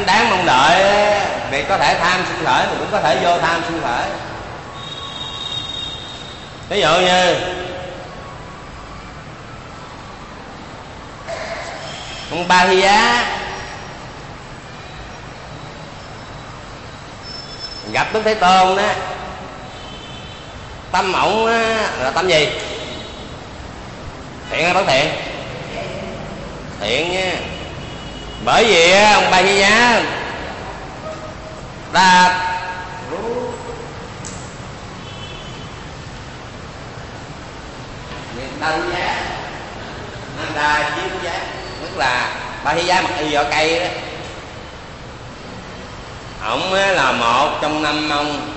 cảnh đáng mong đợi việc có thể tham sinh khởi mà cũng có thể vô tham sinh khởi. Ví dụ như ông ba thi giá gặp đức thế tôn đó, tâm ổng là tâm gì? Thiện hay bất thiện? Thiện nha bởi vì ông ba hi giá ta đa giá năng đa chiếu giá tức là ba hi giá mặc y vỏ cây đó. Ổng là một trong năm ông.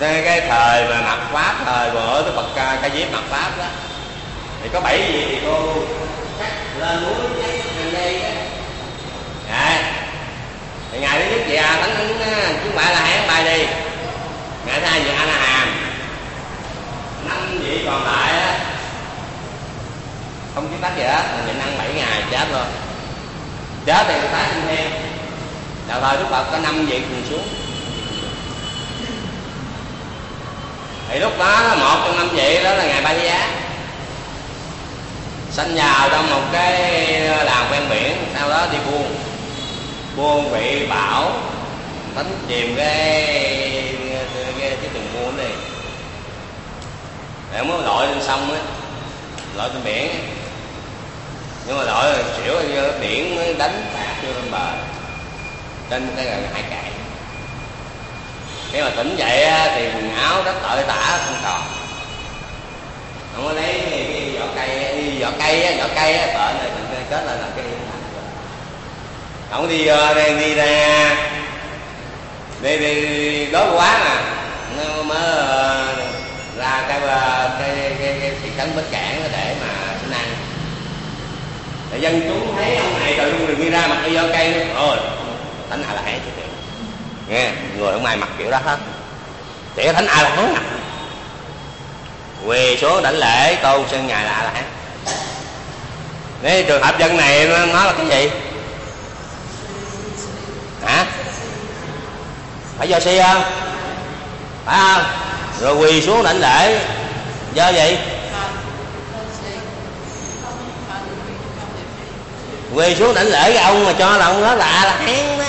Cái, cái thời mà mặc pháp thời bữa cái bậc ca, ca diếp mặc pháp đó thì có bảy gì thì cô lên núi giấy hàng dây đó Đấy. thì ngày thứ nhất chị à tấn tấn chứ không phải là hán bay đi. Ngày thứ hai chị a la hàm. Năm vị còn lại á, không chứng tắc gì hết là nhịn ăn bảy ngày, chết luôn. Chết thì tái sinh thêm. Đầu thời đức phật có năm vị cùng xuống. Thì lúc đó, một trong năm vị đó là ngày ba giá sanh vào trong một cái làng ven biển sau đó đi buôn. Buôn bị bão đánh chìm cái cái cái từng buôn này. Để muốn lội lên sông á lội trên biển. Nhưng mà lội xỉu như biển mới đánh phạt vô lên bờ trên cái gần hải cạn. Khi mà tỉnh dậy thì quần áo rất tội tả không còn. Không có lấy cái, vỏ cây vỏ cây á, vỏ cây á, này mình kết lại là cái hiện không đi ờ, đang đi, đi ra đi đi, đói quá mà nó mới ờ, ra cái, ờ, cái cái cái, thị trấn bến cảng để mà xin ăn. Để dân chúng thấy ông này rồi luôn đừng đi ra mặc cái vỏ cây nữa. Rồi thánh a la hán chứ nghe người không ai mặc kiểu đó hết. Chỉ thánh a la hán à quỳ số đảnh lễ tôn sân ngài là a la hán. Nếu trường hợp dân này nó nó là cái gì? Hả? Phải do si không phải không? Rồi quỳ xuống đảnh lễ. Do gì? Quỳ xuống đảnh lễ cái ông mà cho là ông đó là a la hán đó.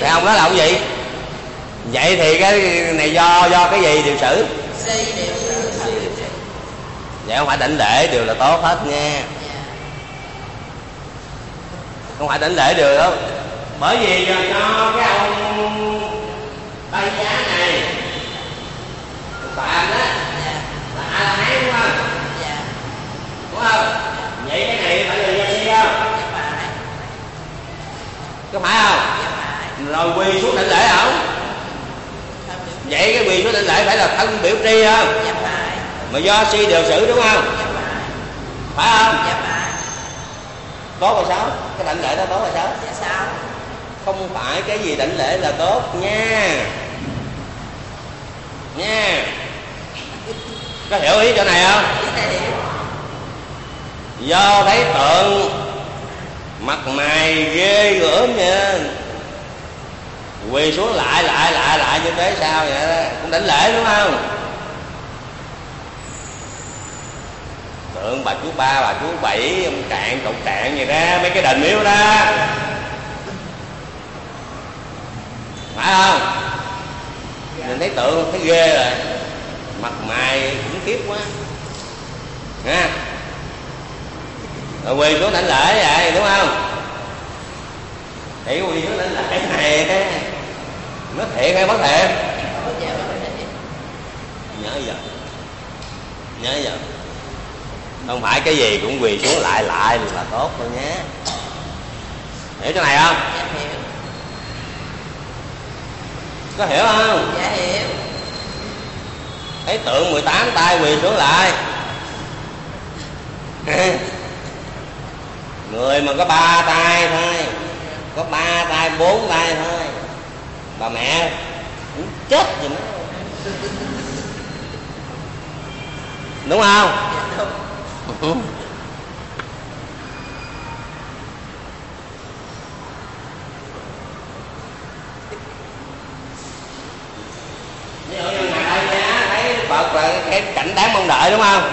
Thì ông đó là ông gì? Vậy thì cái này do do cái gì, điều xử vậy không phải đảnh lễ đều là tốt hết nha. Không phải đảnh lễ đều đâu. Bởi vì cho cái ông bay giá này phạm đó là a la hán đúng không? Đúng không? Vậy cái này phải là do si không? Có phải không? Rồi quỳ xuống đảnh lễ không? Vậy cái quỳ xuống đảnh lễ phải là thân biểu tri không mà do si điều xử đúng không? Phải không? Tốt hay xấu cái đảnh lễ đó tốt hay xấu không phải cái gì đảnh lễ là tốt nha. Nha. Có hiểu ý chỗ này không? Do thấy tượng mặt mày ghê gớm nha. Quỳ xuống lại lại lại lại như thế sao vậy? Đó cũng đảnh lễ đúng không tượng bà chú ba bà chú bảy ông cạn cậu cạn gì đó mấy cái đền miếu đó. Phải không? Nhìn thấy tượng thấy ghê rồi. Mặt mày cũng tiếc quá. Ha rồi quỳ xuống đảnh lễ vậy đúng không? Thì quỳ xuống đảnh lễ này. Nó thiệt hay bất thiệt? Nhớ giờ. Nhớ giờ không phải cái gì cũng quỳ xuống lại lại là tốt đâu nhé. Hiểu chỗ này không? Dạ hiểu. Có hiểu không? Dạ hiểu. Thấy tượng 18 tay quỳ xuống lại. Người mà có ba tay thôi. Có ba tay bốn tay thôi. Bà mẹ cũng chết gì nữa. Đúng không dạ đây thấy phật là cái cảnh đáng mong đợi đúng không?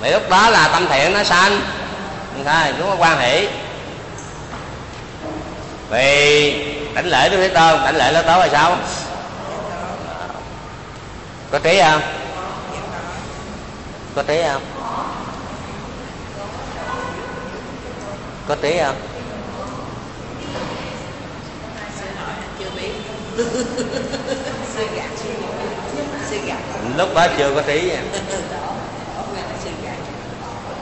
Vậy lúc đó là tâm thiện nó sanh. Thôi, chúng nó quan hệ vì đảnh lễ đức thế tôn, đảnh lễ nó tốt là sao? Có trí không? Có trí không có trí không sư hỏi anh chưa biết sư gạt có tế không? Lúc đó chưa có tí nha.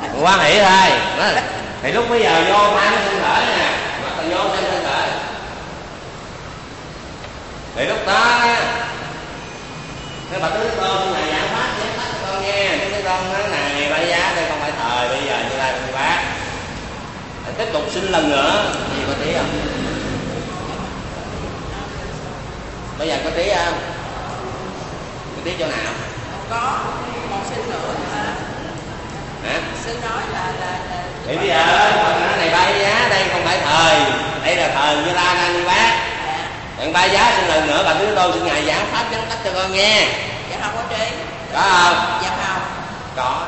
Đó quan hệ thôi. Đó. Thì lúc bây giờ vô tham sinh khởi nè. Bắt đầu vô tham sinh khởi thì lúc đó á, cái bà tứ con này giảng pháp giảng pháp con nghe. Tứ con tôn nói này ba giá đây không phải thời bây giờ như lai không bác Rồi tiếp tục sinh lần nữa. Gì có tí không? Bây giờ có tí không có tí chỗ nào? Không có một sư nữa hả? sư nói là là, là thì bây giờ này ba giá đây không phải thời. Đây là thời như la nan bác. Dạ. Đặng ba giá xin lần nữa bà Tứ Tôn xin ngài giảng pháp vắn tắt cho con nghe. Dạ không có trí Có không? dạ không Có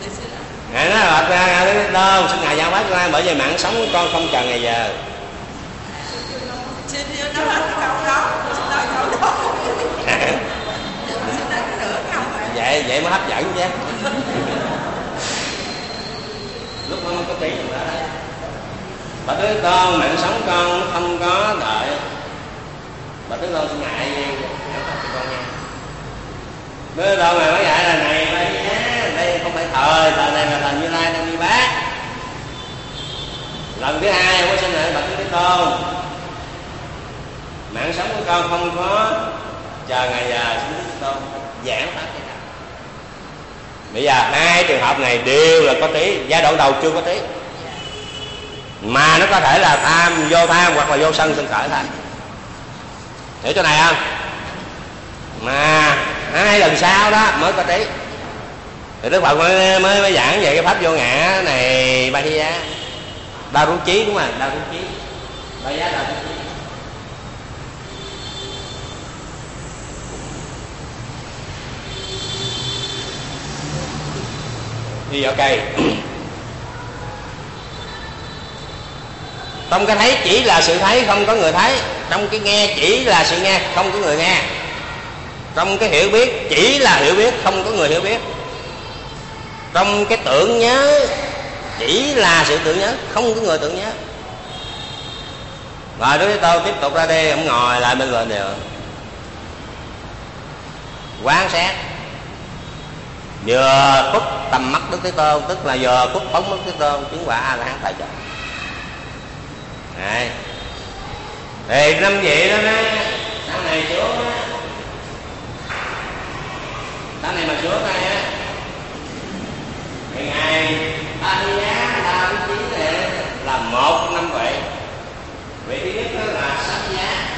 Để sư nói ngài nói là ra đâu? Xin ngài giao bát ra, bởi vì mạng sống của con không chờ ngày giờ vậy vậy mới hấp dẫn chứ. Lúc không có tiếng nữa đấy bà tới con mạng sống con không có đợi. Bà tới con ngại con nha bữa đầu mà nói vậy là này ơi lần này là lần như lai đang đi bác. Lần thứ hai, ông có xin lại bạch thế tôn mạng sống của con không có chờ ngày giờ xin Thế tôn giảng pháp cho con. Bây giờ hai trường hợp này đều là có tí, giai đoạn đầu chưa có tí. Mà nó có thể là tham, vô tham hoặc là vô sân sân khởi thôi. Hiểu chỗ này không? Mà hai lần sau đó, mới có trí thì đức phật mới mới, mới giảng về cái pháp vô ngã này ba thi giá đa rú trí đúng không đa rú trí ba giá đa rú trí đi vào cây trong cái thấy chỉ là sự thấy không có người thấy. Trong cái nghe chỉ là sự nghe không có người nghe. Trong cái hiểu biết chỉ là hiểu biết không có người hiểu biết trong cái tưởng nhớ, chỉ là sự tưởng nhớ, không có người tưởng nhớ. Rồi đối với tôi tiếp tục ra đi, ông ngồi lại bên bên đều quan sát vừa khuất tầm mắt đức thế tôn, tức là vừa khuất bóng đức thế tôn chứng quả a la hán tại chỗ. Này. Thì năm vị đó đó sáng này xuống á. Sáng này mà xuống đây á ngày ngài ta đi giá ta vị trí này là một năm vị vị thứ nhất đó là sắc giá.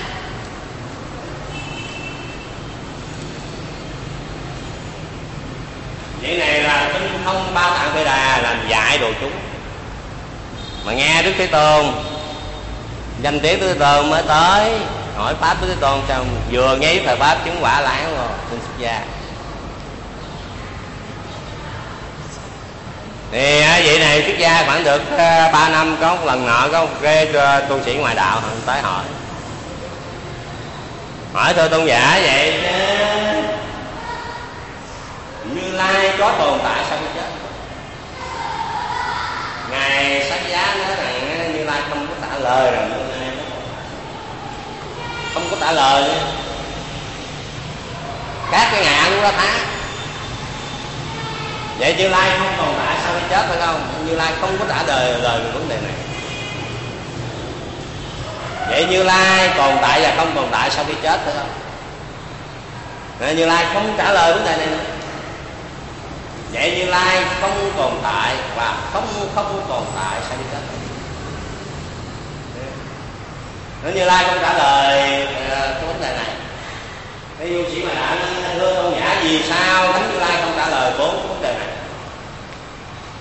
Vậy này là tinh thông ba tạng bê đà, làm dạy đồ chúng. Mà nghe đức thế tôn, danh tiếng đức thế tôn mới tới, hỏi pháp đức thế tôn xong vừa nghe thời pháp chứng quả lãng rồi xin xuất gia. Thì à, vậy này xuất gia khoảng được ờ, ba năm có một lần nọ có một cái ờ, tu sĩ ngoại đạo tới hỏi. Hỏi thưa tôn giả vậy ờ, như lai có tồn tại sau khi chết ngài sách giá nói rằng như lai không có trả lời rằng như lai không có trả lời các cái ngày ăn quá tháng vậy như lai không tồn tại sau khi chết phải không như lai không có trả lời lời về vấn đề này. Vậy như lai tồn tại và không tồn tại sau khi chết phải không như lai không trả lời vấn đề này nữa. Vậy như lai không tồn tại và không không tồn tại sau khi chết nếu như lai không trả lời ờ, cái vấn đề này. Cái du sĩ mà đã thưa tôn nhỉ vì sao thánh như lai không trả lời bốn vấn đề này?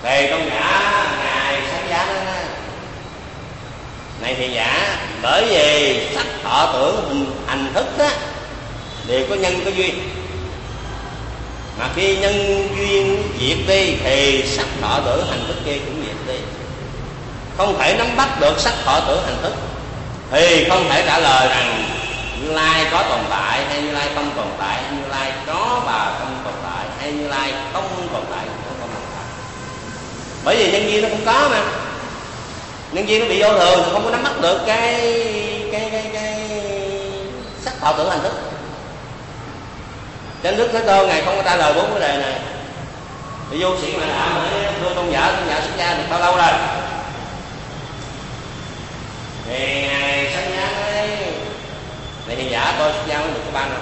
Thì tôn giả ngài sáng giá đó này thì giả, bởi vì sắc thọ tưởng hình hành thức á, đều có nhân có duyên. Mà khi nhân duyên diệt đi thì sắc thọ tưởng hành thức kia cũng diệt đi. Không thể nắm bắt được sắc thọ tưởng hành thức, thì không thể trả lời rằng như lai có tồn tại hay như lai không tồn tại, hay như lai có và không tồn tại, hay như lai không tồn tại không tồn tại. Bởi vì nhân duyên nó không có mà. Nhân duyên nó bị vô thường không có nắm bắt được cái cái cái cái sắc thọ tưởng hành thức. Trên đức thế tôn ngài không có trả lời bốn vấn đề này. Thì vô sĩ mà đã mới đưa tôn giả tôn giả xuất gia được bao lâu rồi? Thì ngài sáng giá nói này hiện giả tôi xuất gia mới được có ba năm.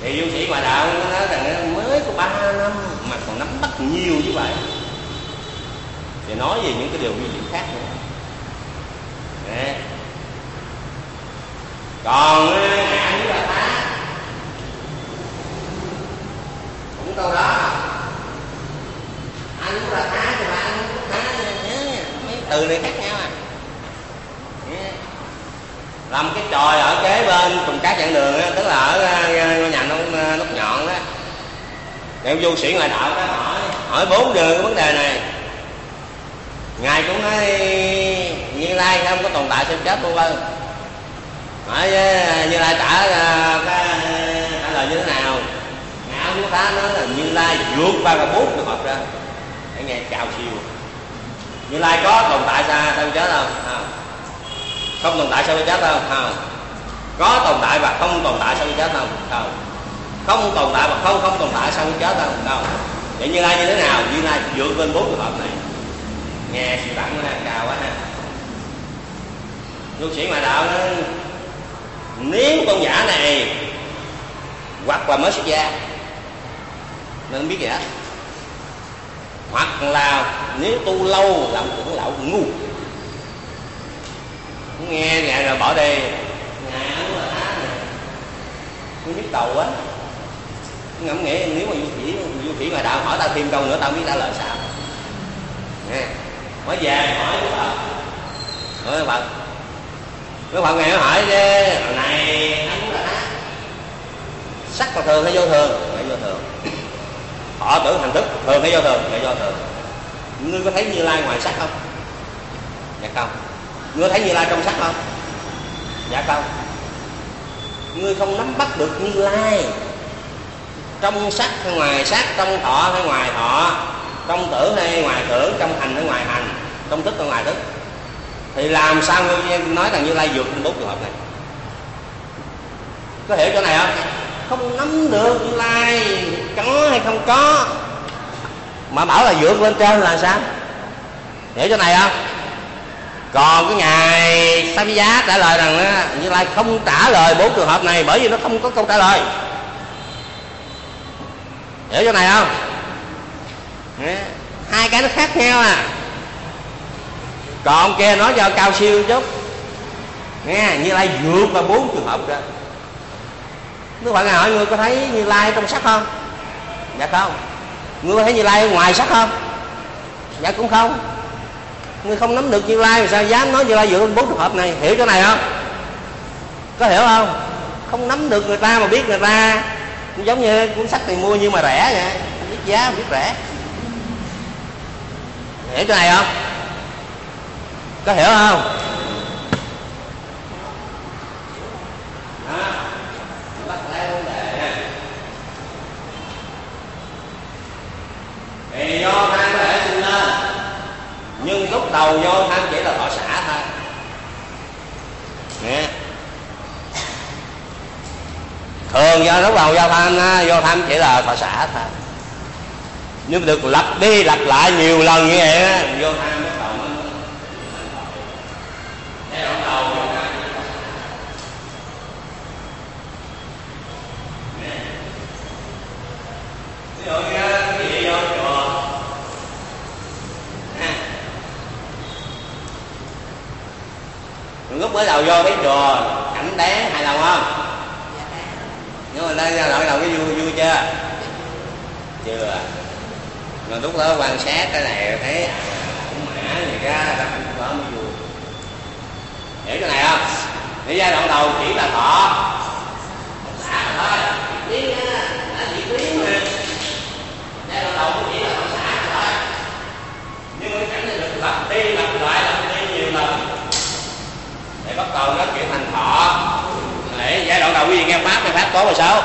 Thì du sĩ ngoại đạo nó nói rằng mới có ba năm, mà còn nắm bắt nhiều như vậy. Thì nói về những cái điều nguy hiểm khác nữa. Nè. còn ờ, anh với bà ta? Cũng câu đó. Anh cũng là ta thì bà anh cũng tá mấy từ này khác nhau à làm cái tròi ở kế bên, cùng các chặng đường á, tức là ở ờ, ngôi nhà nó ờ, nút nhọn đó. Để vô sĩ ngoại đạo đó, hỏi hỏi bốn đường cái vấn đề này. Ngài cũng nói, như lai không có tồn tại sinh chết luôn vân hỏi ờ, như lai trả cái trả lời như thế nào? Ngã chúng ta nói là, như lai vượt qua cái bốn được hợp ra. Để nghe chào siêu như lai có tồn tại sao? Sao chết không? Không không tồn tại sao chết không? Không. Có tồn tại và không tồn tại sau khi chết không? Không. Không tồn tại và không không tồn tại sau khi chết không? Không. Vậy như lai như thế nào? Như lai dựa trên bốn trường hợp này. Nghe sự đẳng nó đang cao quá ha. Tu sĩ ngoại đạo nó nếu con giả này hoặc là mới xuất gia, nên không biết gì hết. Hoặc là nếu tu lâu làm trưởng lão ngu nghe ngài rồi bỏ đi. Ngài ấn là á. Này tôi nhức đầu quá. Ngẫm nghĩ nếu mà du sĩ du sĩ ngoại đạo hỏi tao thêm câu nữa tao biết trả lời sao. Nghe. Mới về hỏi đức phật. Hỏi đức phật. Đức phật ngài hỏi chứ. Này anh là á sắc là thường hay vô thường? Hay vô thường. Họ tưởng thành thức thường hay vô thường? Hay vô thường. Ngươi có thấy như lai ngoài sắc không? Dạ không ngươi thấy như lai trong sắc không? Dạ không. Ngươi không nắm bắt được như lai. Trong sắc hay ngoài sắc, trong thọ hay ngoài thọ, trong tưởng hay ngoài tưởng, trong hành hay ngoài hành, trong thức hay ngoài thức. Thì làm sao ngươi nói rằng như lai vượt lên bốn trường hợp này? Có hiểu chỗ này không? Không nắm được như lai, có hay không có? Mà bảo là vượt lên trên là sao? Hiểu chỗ này không? Còn cái ngài sa giá trả lời rằng như lai không trả lời bốn trường hợp này bởi vì nó không có câu trả lời hiểu chỗ này không hai cái nó khác nhau à còn kia nói cho cao siêu chút nghe, như lai vượt qua bốn trường hợp đó nếu bạn hỏi ngươi có thấy Như Lai trong sắc không? Dạ không. Ngươi có thấy Như Lai ngoài sắc không? Dạ cũng không. Ngươi không nắm được Như Lai mà sao dám nói Như Lai dựa trên bốn trường hợp này, hiểu chỗ này không? Có hiểu không? Không nắm được người ta mà biết người ta cũng giống như cuốn sách này mua nhưng mà rẻ vậy, biết giá biết rẻ. Hiểu chỗ này không? Có hiểu không? Thì do than có thể sinh lên nhưng lúc đầu do tham chỉ là thọ xả thôi. Nè. Thường do lúc đầu do tham do tham chỉ là thọ xả thôi. Nhưng được lặp đi lặp lại nhiều lần như vậy á vô tham bắt đầu nó giai đoạn đầu vô tham ví dụ như cái gì vô chùa ha. lúc mới đầu vô cái chùa cảnh đáng hài lòng không nhưng mà đây giai đoạn đầu cái vui vui chưa chưa mà lúc đó quan sát cái này thấy à, cũng mã gì ra đó đó mới vui hiểu cái này không? Cái giai đoạn đầu chỉ là thọ. Xả thôi. Biết nha đã chỉ biết mà. Giai đoạn đầu cũng chỉ là thọ xả thôi. Nhưng cái cảnh này được lặp đi lặp lại lặp đi nhiều lần. Để bắt đầu nó chuyển thành thọ. Để giai đoạn đầu quý vị nghe pháp nghe pháp tốt rồi sao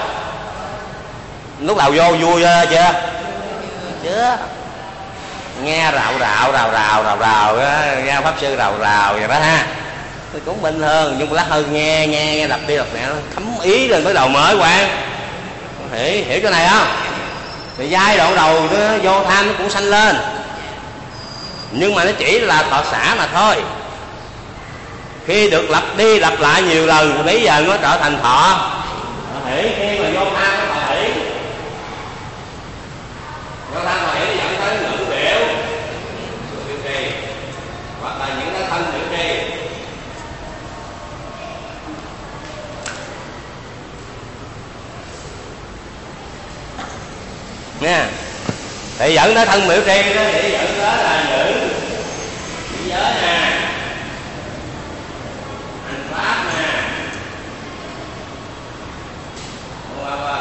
lúc đầu vô vui ờ, chưa? Chưa nghe rạo rạo rào rào rào rào nghe pháp sư rào rào vậy đó ha. Thì cũng bình thường, nhưng mà lát hơn nghe nghe nghe đập đi đập mẹ nó thấm ý lên bắt đầu mới quan hiểu hiểu cái này không? Thì giai đoạn đầu nó vô tham nó cũng sanh lên. Nhưng mà nó chỉ là thọ xả mà thôi. Khi được lặp đi lặp lại nhiều lần thì bây giờ nó trở thành thọ. Hiểu, khi mà vô tham nó thọ hỷ vô tham thọ hỷ dẫn tới ngữ biểu biểu trì hoặc là những cái thân biểu trì nha. Thì dẫn tới thân biểu tri đó thì dẫn tới là nữ. Nữ giới nè hành pháp nè. À, à.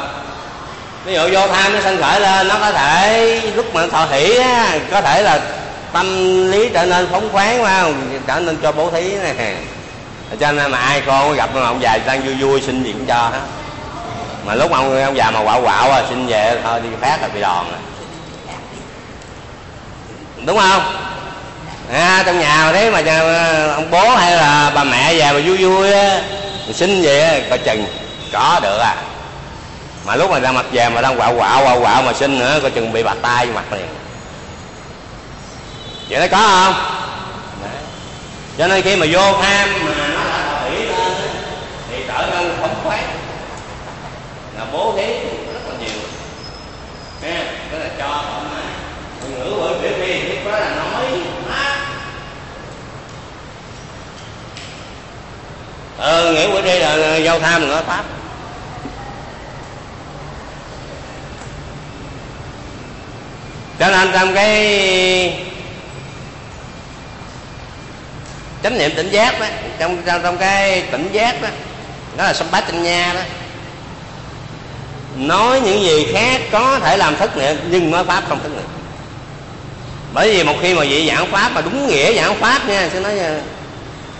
Ví dụ vô tham nó sân khởi lên, nó có thể lúc mà thọ hỷ á, có thể là tâm lý trở nên phóng khoáng phải không? Trở nên cho bố thí nè. Cho nên mà ai con gặp ông già đang vui vui xin gì cũng cho hết mà lúc ông ông già mà quạo quạo à xin về thôi đi phát là bị đòn à. đúng không à, trong nhà mà thế mà ông bố hay là bà mẹ về mà vui vui á xin về coi chừng có được à mà lúc mà ra mặt về mà đang quạo quạo quạo quạo mà xin nữa coi chừng bị bạc tay vô mặt liền vậy nó có không Đấy. cho nên khi mà vô tham mà nó đã thủy lên thì trở nên phóng khoáng là bố thí rất là nhiều nha đó là cho thoải mái ngữ bởi biểu thi biết đó là nói pháp ờ, nghĩa bữa đi là giao tham là nói pháp. Cho nên trong cái chánh niệm tỉnh giác đó trong trong, trong cái tỉnh giác đó đó là bát tinh nha đó. Nói những gì khác có thể làm thất niệm nhưng nói pháp không thất niệm. Bởi vì một khi mà vị giảng pháp mà đúng nghĩa giảng pháp nha sẽ nói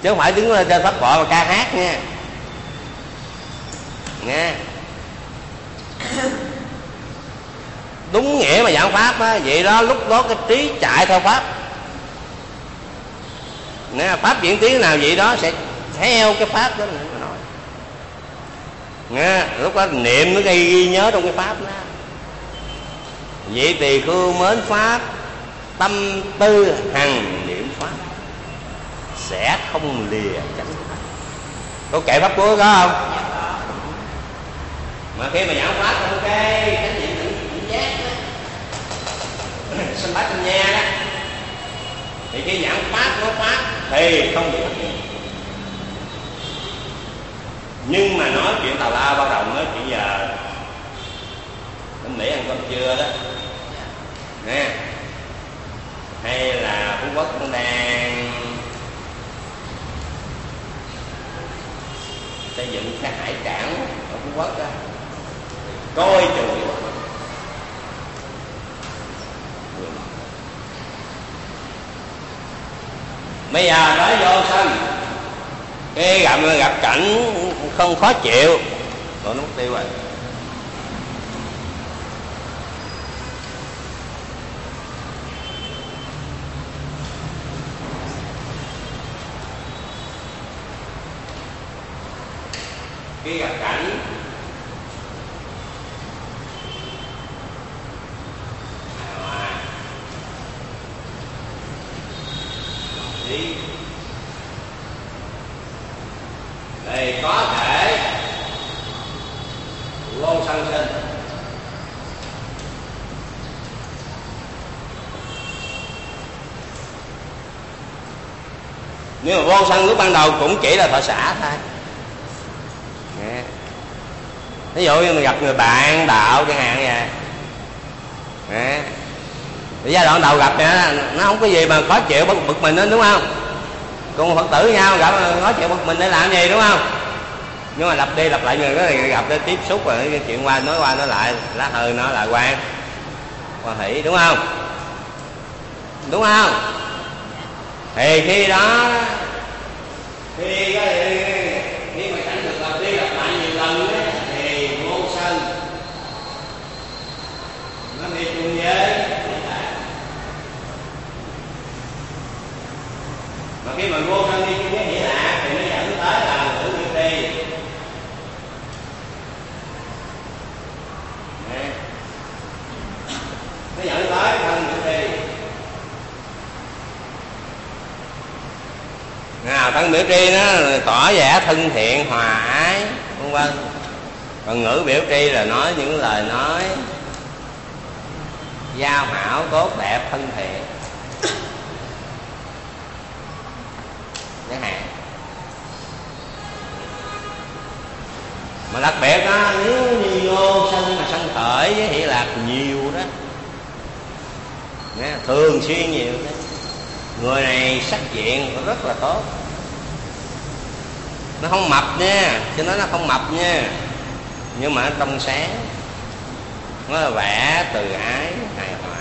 chứ không phải đứng lên trên pháp thoại mà ca hát nha. Nghe. Đúng nghĩa mà giảng pháp á, vậy đó, lúc đó cái trí chạy theo pháp. Nè, pháp diễn tiến nào vậy đó sẽ theo cái pháp đó mà nói. Nghe, lúc đó niệm nó gây ghi nhớ trong cái pháp đó. Vậy thì khưu mến pháp, tâm tư hằng niệm sẽ không lìa chánh pháp có kệ pháp cuối có không? Mà khi mà giảng pháp trong cái chánh niệm tỉnh giác đó. Sinh bát trong nha đó. Thì khi giảng pháp, nói pháp thì không bị nhưng mà nói chuyện tào lao bắt đầu nói chuyện giờ. Bên mỹ ăn cơm trưa đó. Nè. Hay là phú quốc cũng đang xây dựng cái hải cảng ở phú quốc đó. Coi chừng bây giờ nói vô sân? Cái gặp gặp cảnh không khó chịu. Rồi nó mất tiêu rồi khi gặp cảnh đi thì có thể. Vô sanh sinh nhưng mà vô sân lúc ban đầu cũng chỉ là thọ xã thôi Nghe ví dụ như mình gặp người bạn đạo chẳng hạn vậy. Dạ. Nghe. Thì giai đoạn đầu gặp nha nó không có gì mà khó chịu bực, bực mình đó đúng không? Cùng phật tử nhau gặp khó chịu bực mình để làm gì đúng không? Nhưng mà lặp đi lặp lại người đó thì gặp để tiếp xúc rồi chuyện qua nói qua nói lại lá hơi nó lại quan quan hỷ đúng không? Đúng không? Thì khi đó khi khi mà cảnh được lặp đi lặp lại nhiều lần đó, thì vô sân nó đi chung với mà khi mà vô sân đi chung với hỷ lạc thì nó dẫn tới là tử nguyện đi Nè. nó dẫn tới thân nguyện đi nào thân biểu tri nó thân thiện hòa ái vân vân. Còn ngữ biểu tri là nói những lời nói giao hảo tốt đẹp thân thiện. Chẳng hạn. Mà đặc biệt đó nếu như vô sân mà sân khởi với hỷ lạc nhiều đó. Nghe, thường xuyên nhiều đó. Người này sắc diện rất là tốt nó không mập nha, chứ nó nó không mập nha. Nhưng mà nó trong sáng. Nó là vẽ từ ái, hài hòa.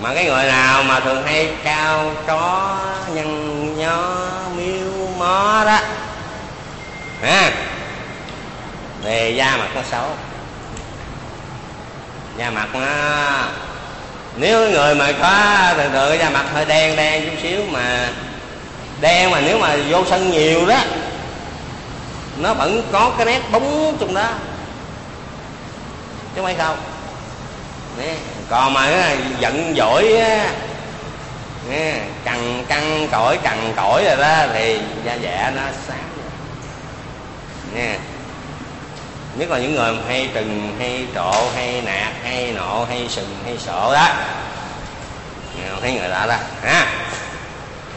Mà cái người nào mà thường hay cao chó, nhăn nhó, miêu, mó đó, ha thì da mặt nó xấu. Da mặt nó nếu người mà có thường thường cái da mặt hơi đen đen chút xíu mà đen mà nếu mà vô sân nhiều đó, nó vẫn có cái nét bóng trong đó chứ mấy sao không Nè. còn mà giận dỗi á, Nè. cằn căng cõi cằn cõi rồi đó, thì da dẻ nó sáng Nè nhất là những người hay trừng hay trộ hay nạt hay nộ hay sừng hay sợ đó. Nghe thấy người đó đó ha?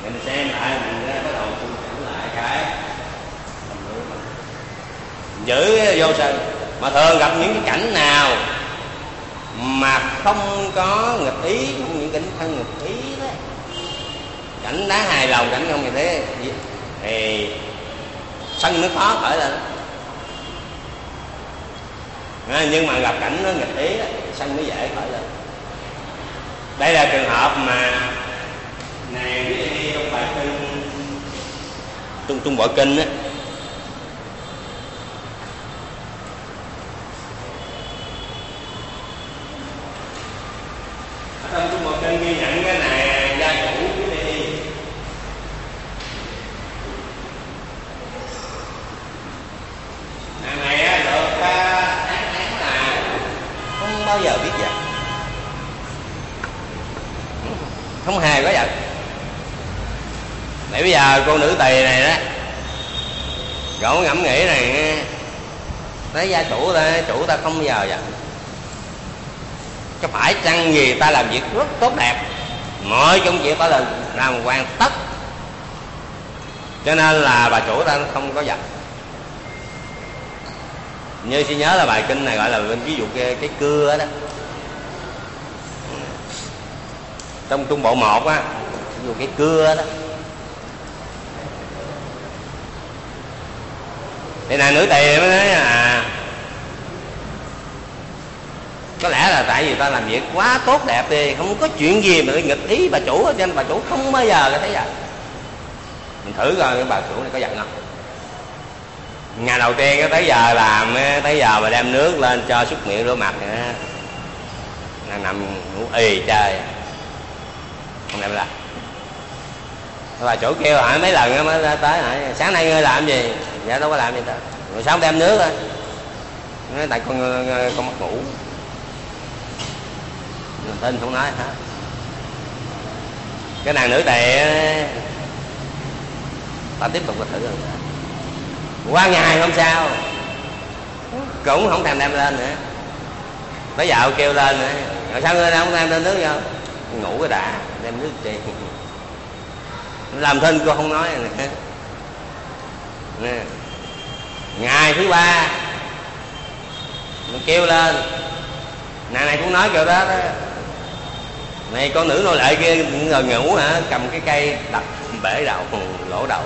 Mình xem lại mình bắt đầu nghĩ lại cái. Giữ vô sân mà thường gặp những cái cảnh nào mà không có nghịch ý những cảnh thân nghịch ý đó. Cảnh đáng hài lòng cảnh không như thế thì sân nó khó khởi lên à, nhưng mà gặp cảnh nó nghịch ý đó, sân nó dễ khởi lên đây là trường hợp mà này như trong bài kinh. Trung trung bộ kinh á trong trung bộ kinh ghi nhận cái này gia chủ cái đi Nàng này á, được uh, án án là không bao giờ biết giận không hề có giận để cô nữ tỳ này đó. Gỗ ngẫm nghĩ này lấy nói gia chủ ta chủ ta không bao giờ vậy. Có phải chăng gì ta làm việc rất tốt đẹp mọi công việc ta là làm hoàn tất. Cho nên là bà chủ ta không có giận như xin nhớ là bài kinh này gọi là ví dụ cái, cái cưa đó. Trong trung bộ một á ví dụ cái cưa đó. Thì nàng nữ tỳ mới nói à có lẽ là tại vì ta làm việc quá tốt đẹp đi, không có chuyện gì mà nghịch ý bà chủ cho nên bà chủ không bao giờ thấy vậy. Mình thử coi cái bà chủ này có giận không. Ngày đầu tiên tới giờ làm tới giờ mà đem nước lên cho xúc miệng rửa mặt nàng nằm ngủ y chơi. Không đem làm bà chủ kêu hỏi mấy lần mới tới hỏi sáng nay ngươi làm gì? Dạ đâu có làm gì ta? rồi sáng đem nước thôi. nói tại con con mất ngủ. Tên không nói hả? Cái nàng nữ tề ta tiếp tục thử rồi. Qua ngày hôm sau, cũng không thèm đem lên nữa. Tới dạo kêu lên nữa. Rồi sao ngươi không đem lên nước vô? Ngủ cái đã, đem nước chi làm thinh cô không nói nè. Nè. Ngày thứ ba mình kêu lên. Nàng này cũng nói kiểu đó đó. Này, con nữ nô lệ kia ngờ ngủ hả? Cầm cái cây đập bể đầu lỗ đầu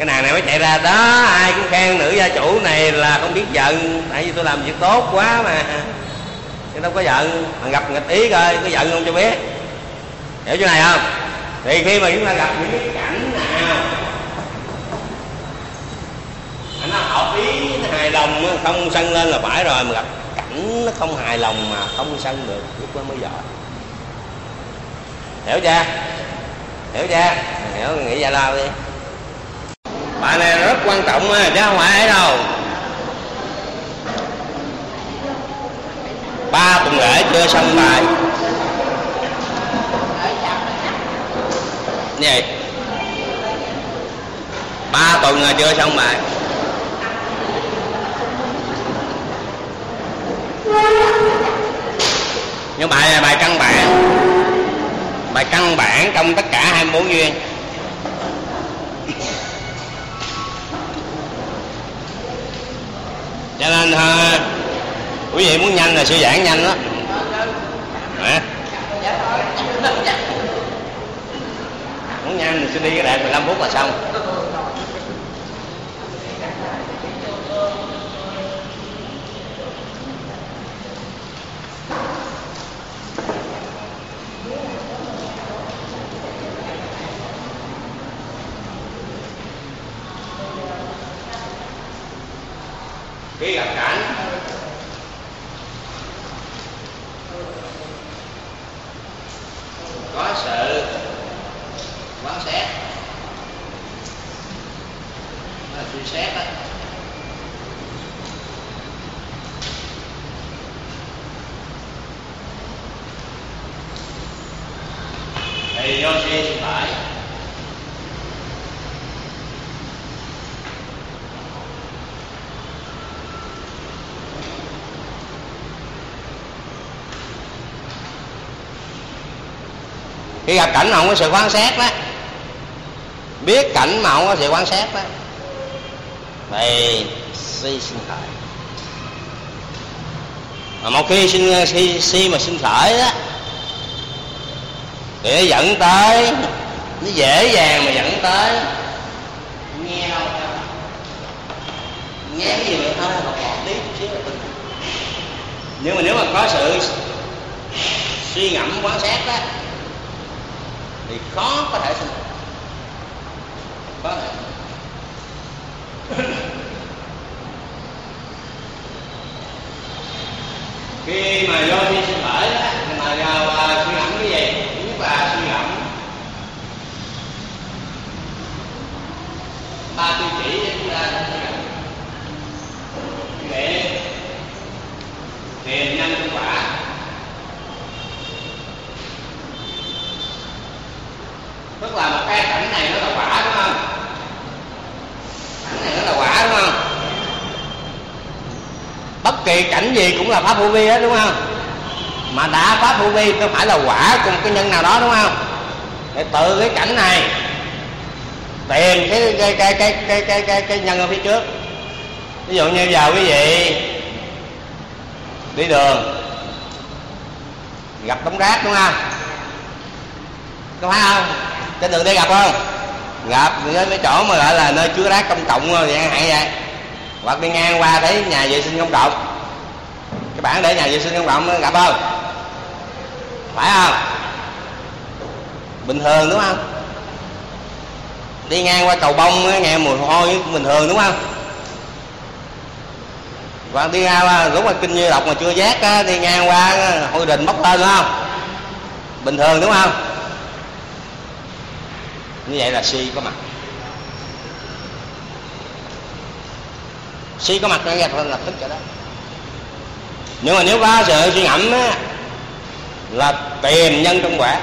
cái nàng này mới chạy ra, đó, ai cũng khen nữ gia chủ này là không biết giận, tại vì tôi làm việc tốt quá mà. Chứ đâu có giận, mà gặp nghịch ý coi, có giận không cho biết. Hiểu chỗ này không? Thì khi mà chúng ta gặp những cái cảnh nào nó hợp ý nó hài lòng không sân lên là phải rồi, mà gặp cảnh nó không hài lòng mà không sân được, lúc đó mới giỏi hiểu chưa? Hiểu chưa? Hiểu, nghĩ ra lao đi. Bài này rất quan trọng chứ không phải ấy đâu. Ba tuần lễ chưa xong bài. Như vậy. Ba tuần rồi chưa xong bài. Nhưng bài là bài căn bản. Bài căn bản trong tất cả 24 duyên. Cho nên ha, quý vị muốn nhanh là sư giảng nhanh đó Hả? Dạ cũng nhanh thì đi cái đạt 15 phút là xong. Khi gặp cảnh có sự quán xét là suy xét đó thì do suy sự phải khi gặp cảnh mà không có sự quan sát đó. Biết cảnh mà không có sự quan sát đó. Thì si sinh khởi. Mà một khi sinh si, si mà sinh khởi đó thì nó dẫn tới nó dễ dàng mà dẫn tới nghèo, nghe cái gì vậy thôi học một tí chút xíu nhưng mà nếu mà có sự suy ngẫm quan sát đó thì khó có thể sinh có thể. Khi mà do khi sinh khởi đó thì mà do uh, suy ngẫm cái gì thứ nhất là suy ngẫm ba tiêu chỉ để chúng ta suy ngẫm nguyện thiền nhân trung quả tức là một cái cảnh này nó là quả đúng không cảnh này nó là quả đúng không bất kỳ cảnh gì cũng là pháp hữu vi hết đúng không? Mà đã pháp hữu vi có phải là quả của một cái nhân nào đó đúng không? Để từ cái cảnh này tìm cái cái cái cái cái cái cái, cái nhân ở phía trước. Ví dụ như giờ quý vị đi đường gặp đống rác đúng không? Có phải không? Trên đường đi gặp không? Gặp đến cái chỗ mà gọi là nơi chứa rác công cộng rồi vậy hạn vậy. Hoặc đi ngang qua thấy nhà vệ sinh công cộng cái bảng để nhà vệ sinh công cộng gặp không? Phải không? Bình thường đúng không? Đi ngang qua cầu bông nghe mùi hôi bình thường đúng không? Và đi ngang qua lúc mà kinh như đọc mà chưa giác đi ngang qua hôi đình bốc lên đúng không? Bình thường đúng không? Như vậy là si có mặt. Si có mặt, nó nghe lập tức cho đó nhưng mà nếu ba sự suy ngẫm á là tiềm nhân trong quả.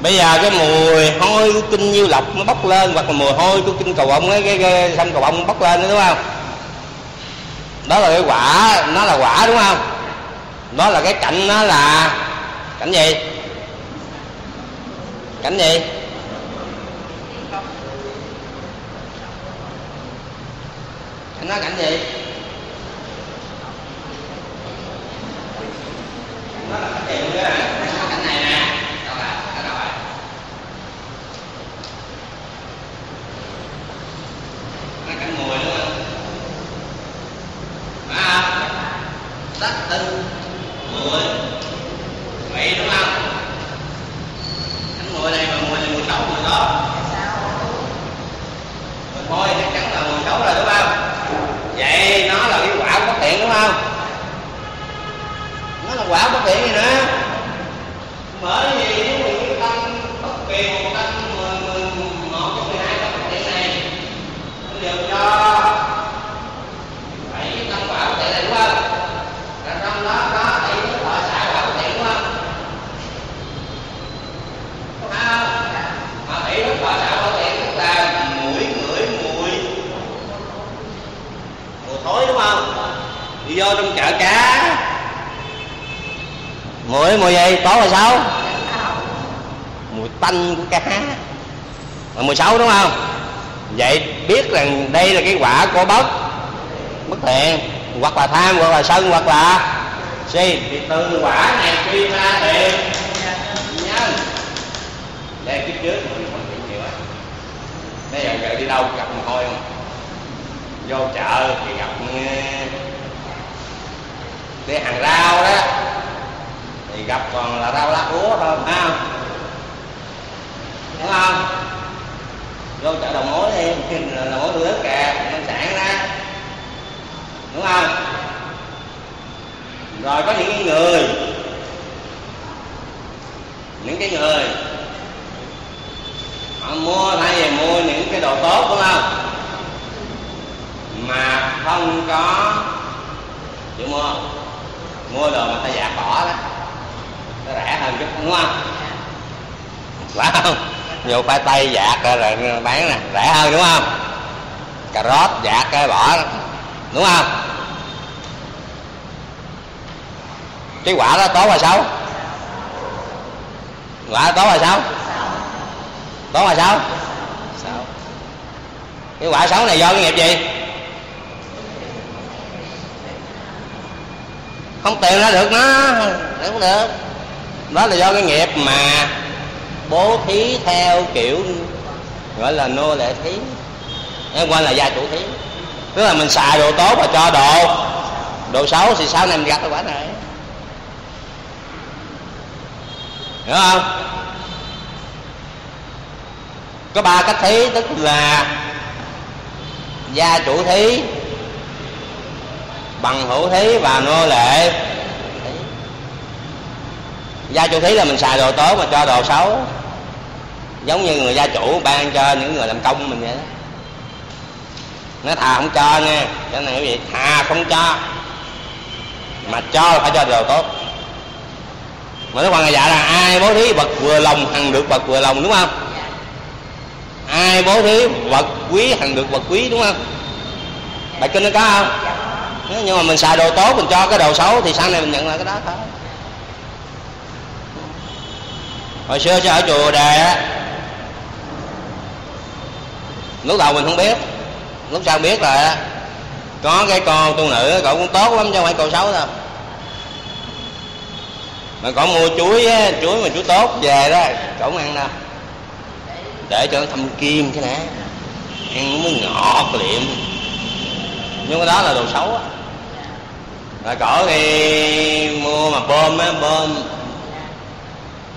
Bây giờ cái mùi hôi của kinh nhiêu lộc nó bốc lên hoặc là mùi hôi của kinh cầu ông ấy cái, cái xanh cầu ông bốc lên đó đúng không? Đó là cái quả nó là quả đúng không? Đó là cái cảnh nó là cảnh gì? Cảnh gì? Cảnh nó cảnh gì nó là cảnh gì nữa cảnh này nè đâu là ở đâu rồi nó cảnh mùi đúng không phải không đất tinh mùi vị đúng không cảnh mùi này mà mùi này mùi xấu mùi tốt mùi thôi chắc chắn là mùi xấu rồi đúng không vậy nó là cái quả bất thiện đúng không nó là quả bất thiện gì nữa bởi vì nếu mình cái tâm bất kỳ một tâm mười mười một trong mười hai tâm bất thiện này nó đều cho bảy cái tâm quả bất thiện này đúng không và trong đó có bảy cái thọ xả quả bất thiện đúng không có phải không mà bảy cái thọ xả quả bất thiện tức là mũi ngửi mùi mùi thối đúng không đi vô trong chợ cá mùi mùi gì tốt là xấu mùi tanh của cá là mùi xấu đúng không vậy biết rằng đây là cái quả của bất bất thiện hoặc là thân hoặc là si thì từ quả này suy ra thiện nhân đây kiếp trước mình không bị nhiều á. Bây giờ giờ đi đâu gặp mồ hôi không? Vô chợ thì gặp ừ, đi hàng rau đó. Thì gặp còn là rau lá úa thôi, phải không? Đúng không? Vô chợ đầu mối đi, đầu mối lớn kìa, nông sản đó. Đúng không? Rồi, có những cái người. Những cái người. Họ mua thay vì mua những cái đồ tốt, đúng không? Mà không có, chịu mua. Mua đồ mà ta giả bỏ đó. Nó rẻ hơn chút, đúng không? Phải không? Nhiều khoai tây dạt rồi, bán nè, rẻ hơn, đúng không? Cà rốt dạt cái bỏ đúng không? Cái quả đó tốt hay xấu? Quả tốt hay xấu? Tốt hay xấu? Xấu. Cái quả xấu này do cái nghiệp gì? Không tìm ra được nó, không được. Đó là do cái nghiệp mà bố thí theo kiểu gọi là nô lệ thí. Em quên là gia chủ thí. Tức là mình xài đồ tốt và cho đồ. Đồ xấu thì sau này mình gặt cái quả này. Hiểu không? Có ba cách thí tức là gia chủ thí, bằng hữu thí và nô lệ. Gia chủ thí là mình xài đồ tốt mà cho đồ xấu, giống như người gia chủ ban cho những người làm công mình vậy đó. Nó thà không cho nha, cái này cái gì thà không cho, mà cho phải cho đồ tốt mà nó quan dạ là ai bố thí vật vừa lòng hằng được vật vừa lòng, đúng không? Ai bố thí vật quý hằng được vật quý, đúng không? Bài kinh nó có không? Nhưng mà mình xài đồ tốt, mình cho cái đồ xấu thì sau này mình nhận lại cái đó thôi. Hồi xưa cho ở chùa đề á, lúc đầu mình không biết, lúc sau biết rồi á. Có cái con tu nữ, cậu cũng tốt lắm chứ không phải cậu xấu đâu mà cậu mua chuối á, chuối mà chuối tốt, về đó, cậu ăn đâu để cho nó thâm kim cái nè. Ăn nó mới ngọt liệm. Nhưng cái đó là đồ xấu á. Rồi cỡ thì mua mà bơm á, bơm.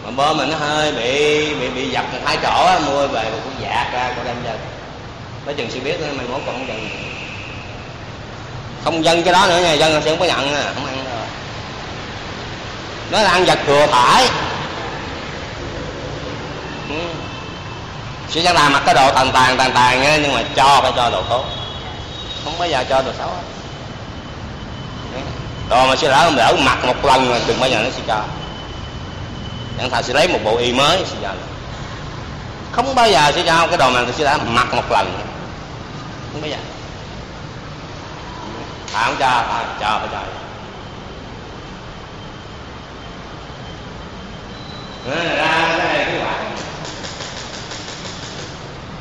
Mà bơm mà nó hơi bị bị bị dập hai chỗ á, mua về mà cũng dạt ra cô đem ra nói chừng sẽ biết nữa mày mốt còn không dần không dân cái đó nữa nha, dân sẽ không có nhận nè, không ăn nó ừ. là ăn vật thừa thải sẽ sư giác mặc cái đồ tàn tàn tàn tàn nha nhưng mà cho phải cho đồ tốt. Không bao giờ cho đồ xấu hết. Ừ. Đồ mà sư lỡ lỡ mặc một lần mà đừng bao giờ nó sẽ cho. Chẳng thà sẽ lấy một bộ y mới sư cho. Không bao giờ sẽ cho cái đồ mà sư đã mặc một lần. Không bao giờ. À không cho à, cho phải cho. Ờ, ra cái này cái quả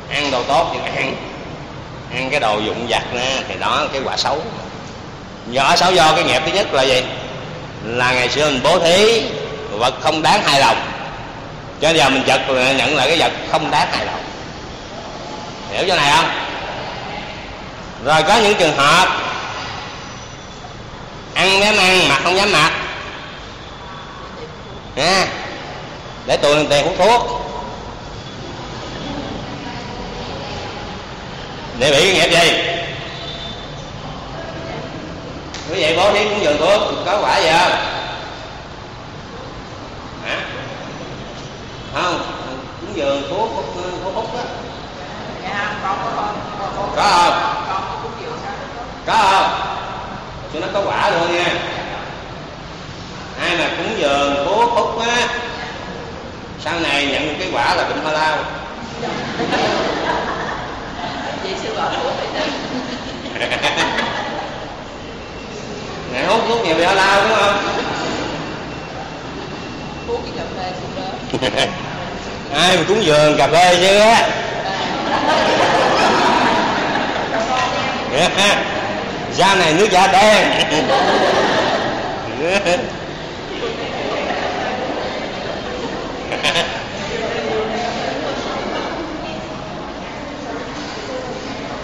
ăn đồ tốt thì ăn. Ăn cái đồ dụng vặt nè, thì đó, cái quả xấu. Nhỏ xấu do cái nghiệp thứ nhất là gì? Là ngày xưa mình bố thí, vật không đáng hài lòng. Cho giờ mình chật nhận lại cái vật không đáng hài lòng. Hiểu chỗ này không? Rồi có những trường hợp, ăn dám ăn mặc không dám mặc. Nha để tụi tiền hút thuốc. Để bị cái nghiệp gì? Quý vị bố thí cũng dường thuốc có quả gì không? Hả? Không cũng dường thuốc thuốc hút á. Dạ có không? có không? Cho nó có quả luôn nha? Ai mà cúng dường thuốc hút á sau này nhận cái quả là bệnh hoa lao. Vậy sư bảo thuốc vậy ngày hút thuốc nhiều bị hoa lao đúng không? Thuốc cái cà phê cũng đó. Ai mà cúng dường cà phê chứ? Á da này nước da đen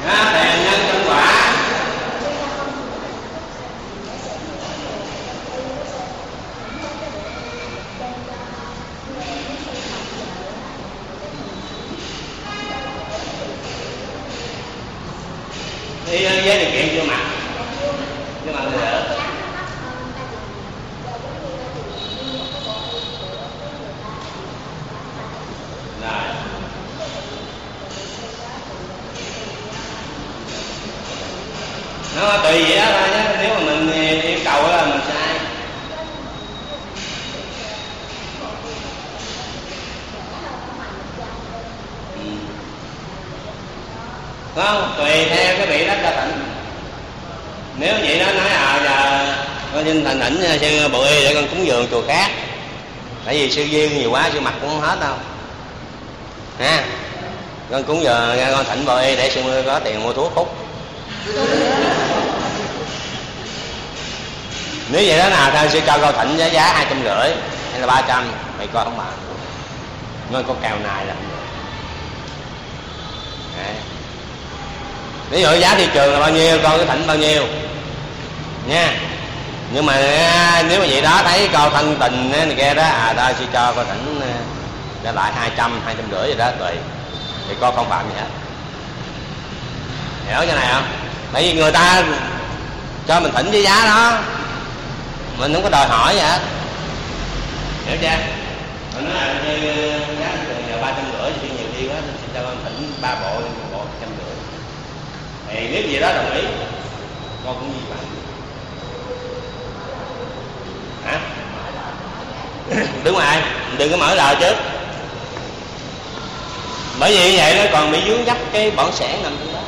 à, thèn nhân chân quả thì với điều kiện chưa mặc nhưng mà người đỡ rồi nó tùy vậy đó thôi nhé nếu mà mình yêu cầu là mình sai Ừ. không tùy theo cái vị đất cho thịnh nếu vậy đó nói à giờ con xin thành thỉnh nha, sư bụi để con cúng dường chùa khác tại vì sư duyên nhiều quá sư mặc cũng không hết đâu ha cúng giờ nghe con thỉnh bụi để sư có tiền mua thuốc hút. Nếu vậy đó nào thôi sư cho con thỉnh giá giá hai trăm rưỡi hay là ba trăm, mày coi không bạn ngôi có cào nài là không được Đấy. ví dụ giá thị trường là bao nhiêu, con cứ thỉnh bao nhiêu? Nha. Nhưng mà à, nếu mà vậy đó, thấy con thân tình này kia đó à thôi sẽ cho con thỉnh ra à, lại hai trăm hai trăm rưỡi gì đó, tùy thì con không phạm gì hết. Hiểu cái này không? Tại vì người ta cho mình thỉnh với giá đó, mình không có đòi hỏi gì hết. Hiểu chưa? Mình nói là như giá thị giờ ba trăm rưỡi thì nhiều đi quá xin cho con thỉnh ba bộ một bộ trăm rưỡi. Thì nếu gì đó, đồng ý. Con cũng như vậy. Hả? Đúng rồi. Đừng có mở lời trước bởi vì vậy nó còn bị dướng dắt cái bỏng sẻ nằm trong đó.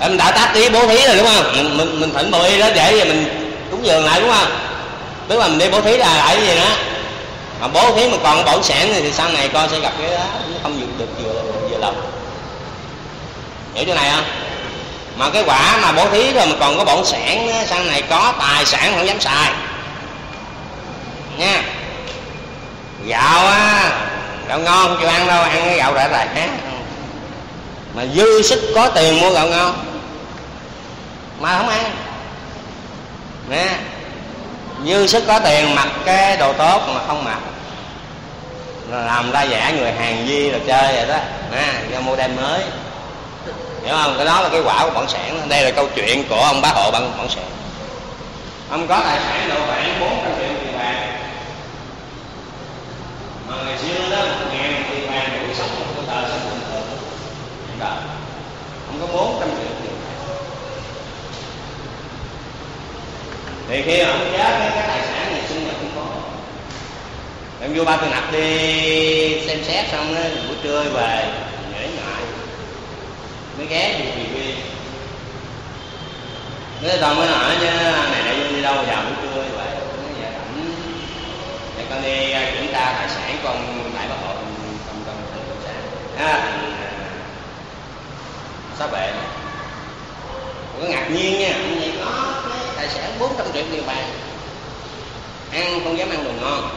Em đã tác ý bố thí rồi đúng không? Mình mình, mình thỉnh bồ y đó để vậy mình cúng dường lại đúng không? Tức là mình đi bố thí là lại cái gì đó. Mà bố thí mà còn bổn sản thì sau này con sẽ gặp cái đó nó không dùng được vừa vừa lòng. Hiểu chỗ này không? Mà cái quả mà bố thí rồi mà còn có bổn sản đó, sau này có tài sản không dám xài. Nha. Gạo á gạo ngon chưa ăn đâu, ăn cái gạo rẻ rẻ. Mà dư sức có tiền mua gạo ngon. Mà không ăn. Nè, dư sức có tiền mặc cái đồ tốt mà không mặc. Làm ra giả người hàng di rồi chơi vậy đó. Nè, ra mua đem mới. Hiểu không? Cái đó là cái quả của bọn sản. Đây là câu chuyện của ông bá hộ bằng bọn sản. Ông có tài sản độ khoảng bốn trăm triệu mà ngày xưa đó nghe thì ai đủ sống của ta sẽ bình thường hiện tại không có bốn trăm triệu tiền. Thì khi ông giá cái, cái tài sản này sinh nhật không có. Em vô ba tôi nạp đi xem xét xong đó buổi trưa về nhễ ngại. Mới ghé thì vì quê mới toàn mới hỏi chứ này đã vô đi đâu vào buổi trưa thì con đi à, kiểm tra tài sản con nãy đại bác hộ trong trong trong cộng sản à, thành sao bệ? Có ngạc nhiên nha. Anh gì có tài sản 400 triệu nhiều bạc ăn không dám ăn đồ ngon.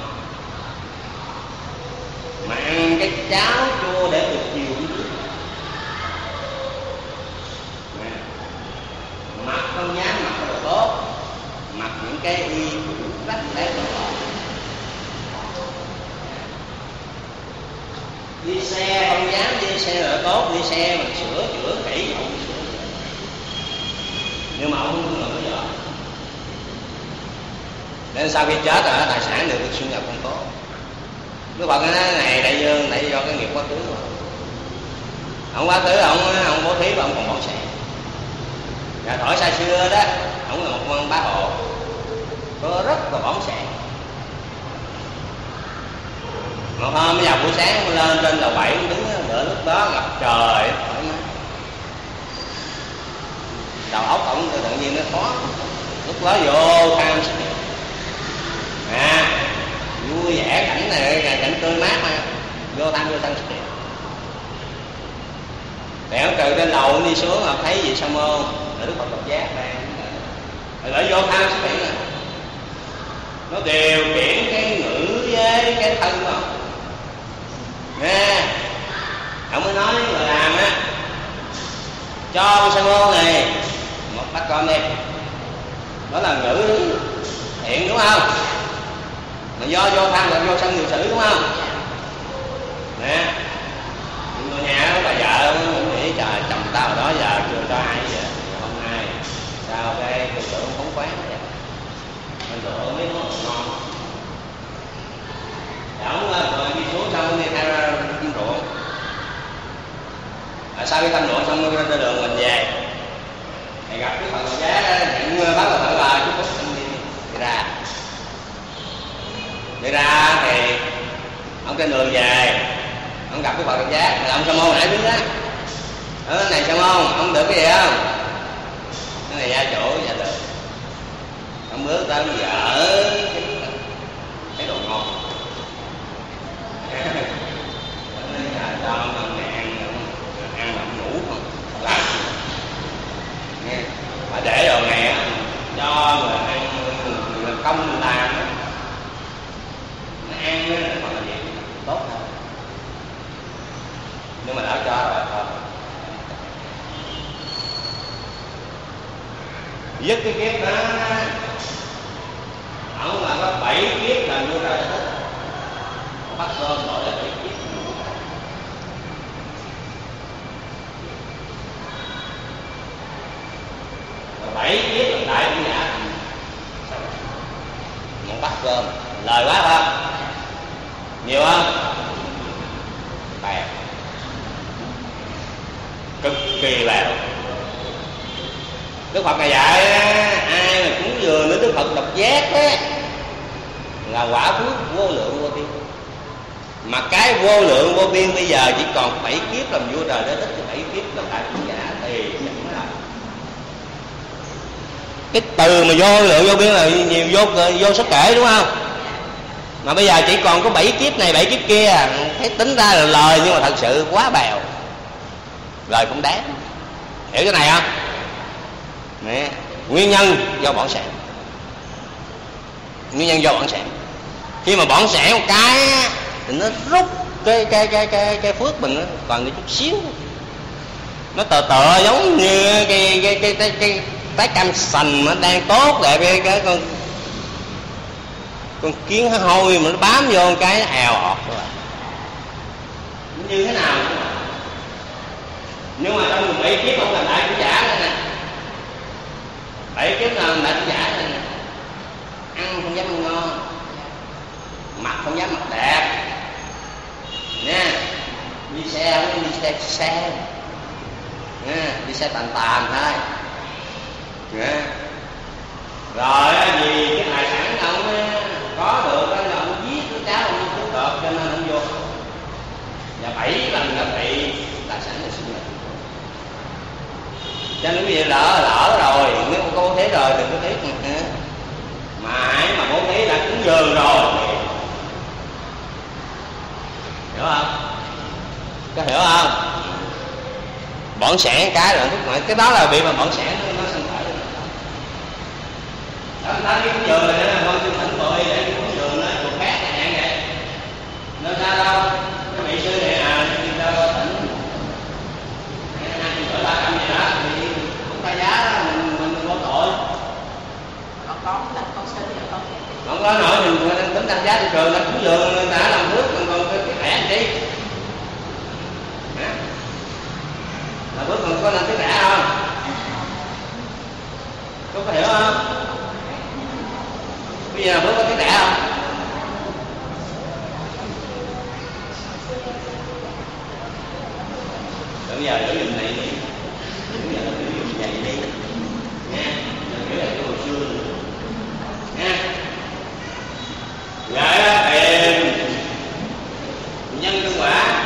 Mà ăn cái cháo chua để được chiều mặc không dám mặc đồ tốt. Mặc những cái y cũng rất lấy đồ đi xe, không dám đi xe là tốt, đi xe mà sửa chữa kỹ không sửa nhưng mà ông không ngờ cái gì nên sau khi chết rồi, tài sản được xuyên nhập không tốt Đức Phật nói, này, đại dương này do cái nghiệp quá khứ mà. Ông quá khứ, ông ông bố thí và ông còn bỏ xe. Và thổi xa xưa đó, ông là một ông bá hộ có rất là bỏng sẻ một hôm bây giờ buổi sáng lên trên lầu bảy đứng đợi lúc đó gặp trời. Đầu óc ổng tự nhiên nó khó. Lúc đó vô tham sắc à vui vẻ cảnh này cảnh tươi mát mà. Vô tham vô tham sắc đẹp thì từ trên lầu đi xuống mà thấy gì sao môn là đức phật độc giác đang lại vô tham sắc đẹp nó điều khiển cái ngữ với cái thân không nghe ông mới nói với người làm á, cho ông sa môn này, một bát con đi. Đó là ngữ thiện, đúng không? Mà do vô tham là vô sân nhiều sử đúng không? Nè người nhà bà vợ cũng nghĩ, trời, chồng tao đó giờ chưa cho ai vậy? Hôm nay, sao cái tư tưởng phóng khoáng vậy? Anh lựa mấy món ngon. Ổng rồi đi xuống xong đi theo ra thăm ruộng à, sau khi thăm ruộng xong ra đường mình về? Thì gặp cái phần giá những bán là thử là chút phút đi, đi ra đi ra thì ông trên đường về ông gặp cái phật giá là ông sa môn nãy đứng đó. Ở này sa môn ông được cái gì không? Cái này gia chủ dạ được ông bước tới vợ cái đồ ngon dạ, cho ông này ăn ăn mà ngủ không làm nghe mà để đồ này á cho người ăn người công người làm á. Nó ăn nó còn là gì tốt hơn. Nhưng mà đã cho rồi, thôi. Dứt cái kiếp đó ổng là có bảy kiếp là đưa rồi hết. Bắt cơm gọi là kiếp bảy kiếp là đại cũng giả một bắt cơm, lời quá không? Nhiều không? Bèo cực kỳ bèo đức phật này dạy, ai mà cúng dường nữa đức phật độc giác á, là quả phước vô lượng vô biên. Mà cái vô lượng vô biên bây giờ chỉ còn bảy kiếp làm vua trời đất thì bảy kiếp làm đại chúng giả thì cái từ mà vô lượng vô biên là nhiều vô vô số kể đúng không? Mà bây giờ chỉ còn có bảy kiếp này bảy kiếp kia thấy tính ra là lời nhưng mà thật sự quá bèo. Lời không đáng. Hiểu cái này không? Nè. nguyên nhân do bỏng sẻ nguyên nhân do bỏng sẻ khi mà bỏng sẻ một cái thì nó rút cái cái cái cái cái phước mình nó còn chút xíu. Nó tờ tờ giống như cái cái cái cái, cái trái cam sành mà đang tốt đẹp cái, cái con con kiến hôi mà nó bám vô một cái nó ọt rồi. Như thế nào nhưng mà trong mười bảy kiếp ông làm đại cũng giả này nè. Bảy kiếp làm đại cũng giả này nè. Ăn không dám ăn ngon. Mặt không dám mặc đẹp. Nha. Đi xe không đi xe xe. Nha đi xe tàn tàn thôi. Dạ. rồi vì cái tài sản ông có được đó là ông giết cái cháu ông cũng được, cho nên ông vô. Và bảy lần là bị tài sản là sinh mệnh cho nên bây giờ lỡ lỡ rồi, nếu không có thế rồi đừng có tiếc nữa mà hãy mà bố thí là cũng dường rồi hiểu không? Có hiểu không? Bận sẻ cái là cái đó là bị mà bận sẻ nó sinh khởi người ta đi cúng dường rồi đó con xin thỉnh tội để cúng dường nó chuột khác chẳng hạn vậy nó ra đâu? Cái vị sư này à đi đâu thỉnh hai trăm ba trăm gì đó thì cũng ra giá đó mình mình vô tội. Còn con là con sinh thì con không có nổi mình mình tính tăng giá thị trường là cúng dường người ta làm nước còn còn cái cái rẻ đi. Hả? là bước còn có làm cái rẻ không có có hiểu không bây giờ bước có cái rẻ không bây giờ giữ giùm này đi bây giờ giữ giùm này đi nha giữ lại cái hồi xưa nữa nha gửi đó tiền nhân công quả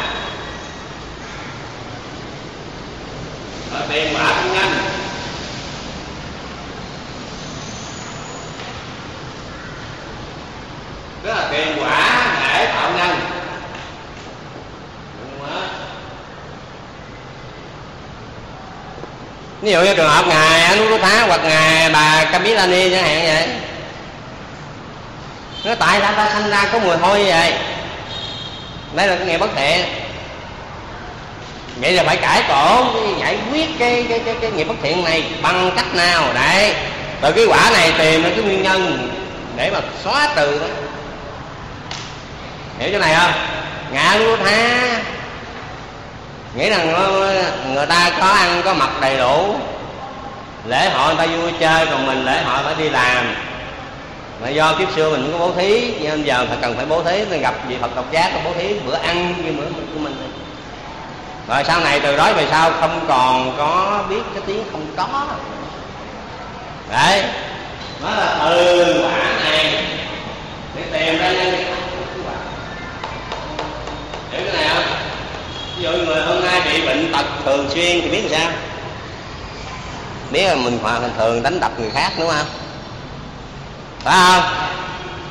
rồi tiền quả công nhân đó là tiền quả để tạo nhân Đúng không ạ? Ví dụ như trường hợp ngài anh Út Thá hoặc ngài bà Kamilani chẳng hạn vậy. Nó tại sao ta sanh ra có mùi hôi vậy? Đây là cái nghiệp bất thiện. Vậy là phải cải tổ giải quyết cái cái cái, cái nghiệp bất thiện này bằng cách nào? Đấy. Từ cái quả này tìm ra cái nguyên nhân để mà xóa trừ đó. Hiểu chỗ này không? Ngã lúa tha nghĩ rằng người ta có ăn, có mặc đầy đủ. Lễ hội người ta vui chơi, còn mình lễ hội phải đi làm. Mà do kiếp xưa mình cũng có bố thí nên giờ phải cần phải bố thí nên gặp vị phật độc giác có bố thí, bữa ăn như bữa của mình. Rồi sau này từ đó về sau không còn có biết cái tiếng không có. Đấy. Đó là từ quả này để tìm ra nhân dụ người hôm nay bị bệnh tật thường xuyên thì biết làm sao? Biết mà mình hòa bình thường đánh đập người khác đúng không? Phải không?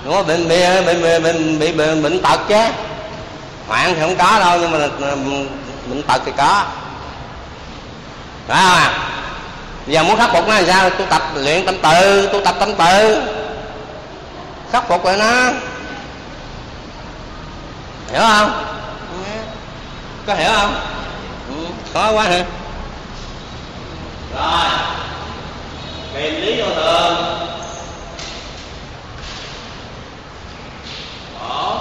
Đúng không? Bệnh bị bệnh bị bệnh bị bệnh, bệnh tật chứ. Hoạn thì không có đâu nhưng mà bệnh tật thì có. Phải không à giờ muốn khắc phục nó làm sao? Tu tập luyện tâm tự tu tập tâm tự khắc phục rồi nó. Hiểu không? Có hiểu không? Ừ, khó quá hả? Rồi. Kiềm lý vô thường. Khổ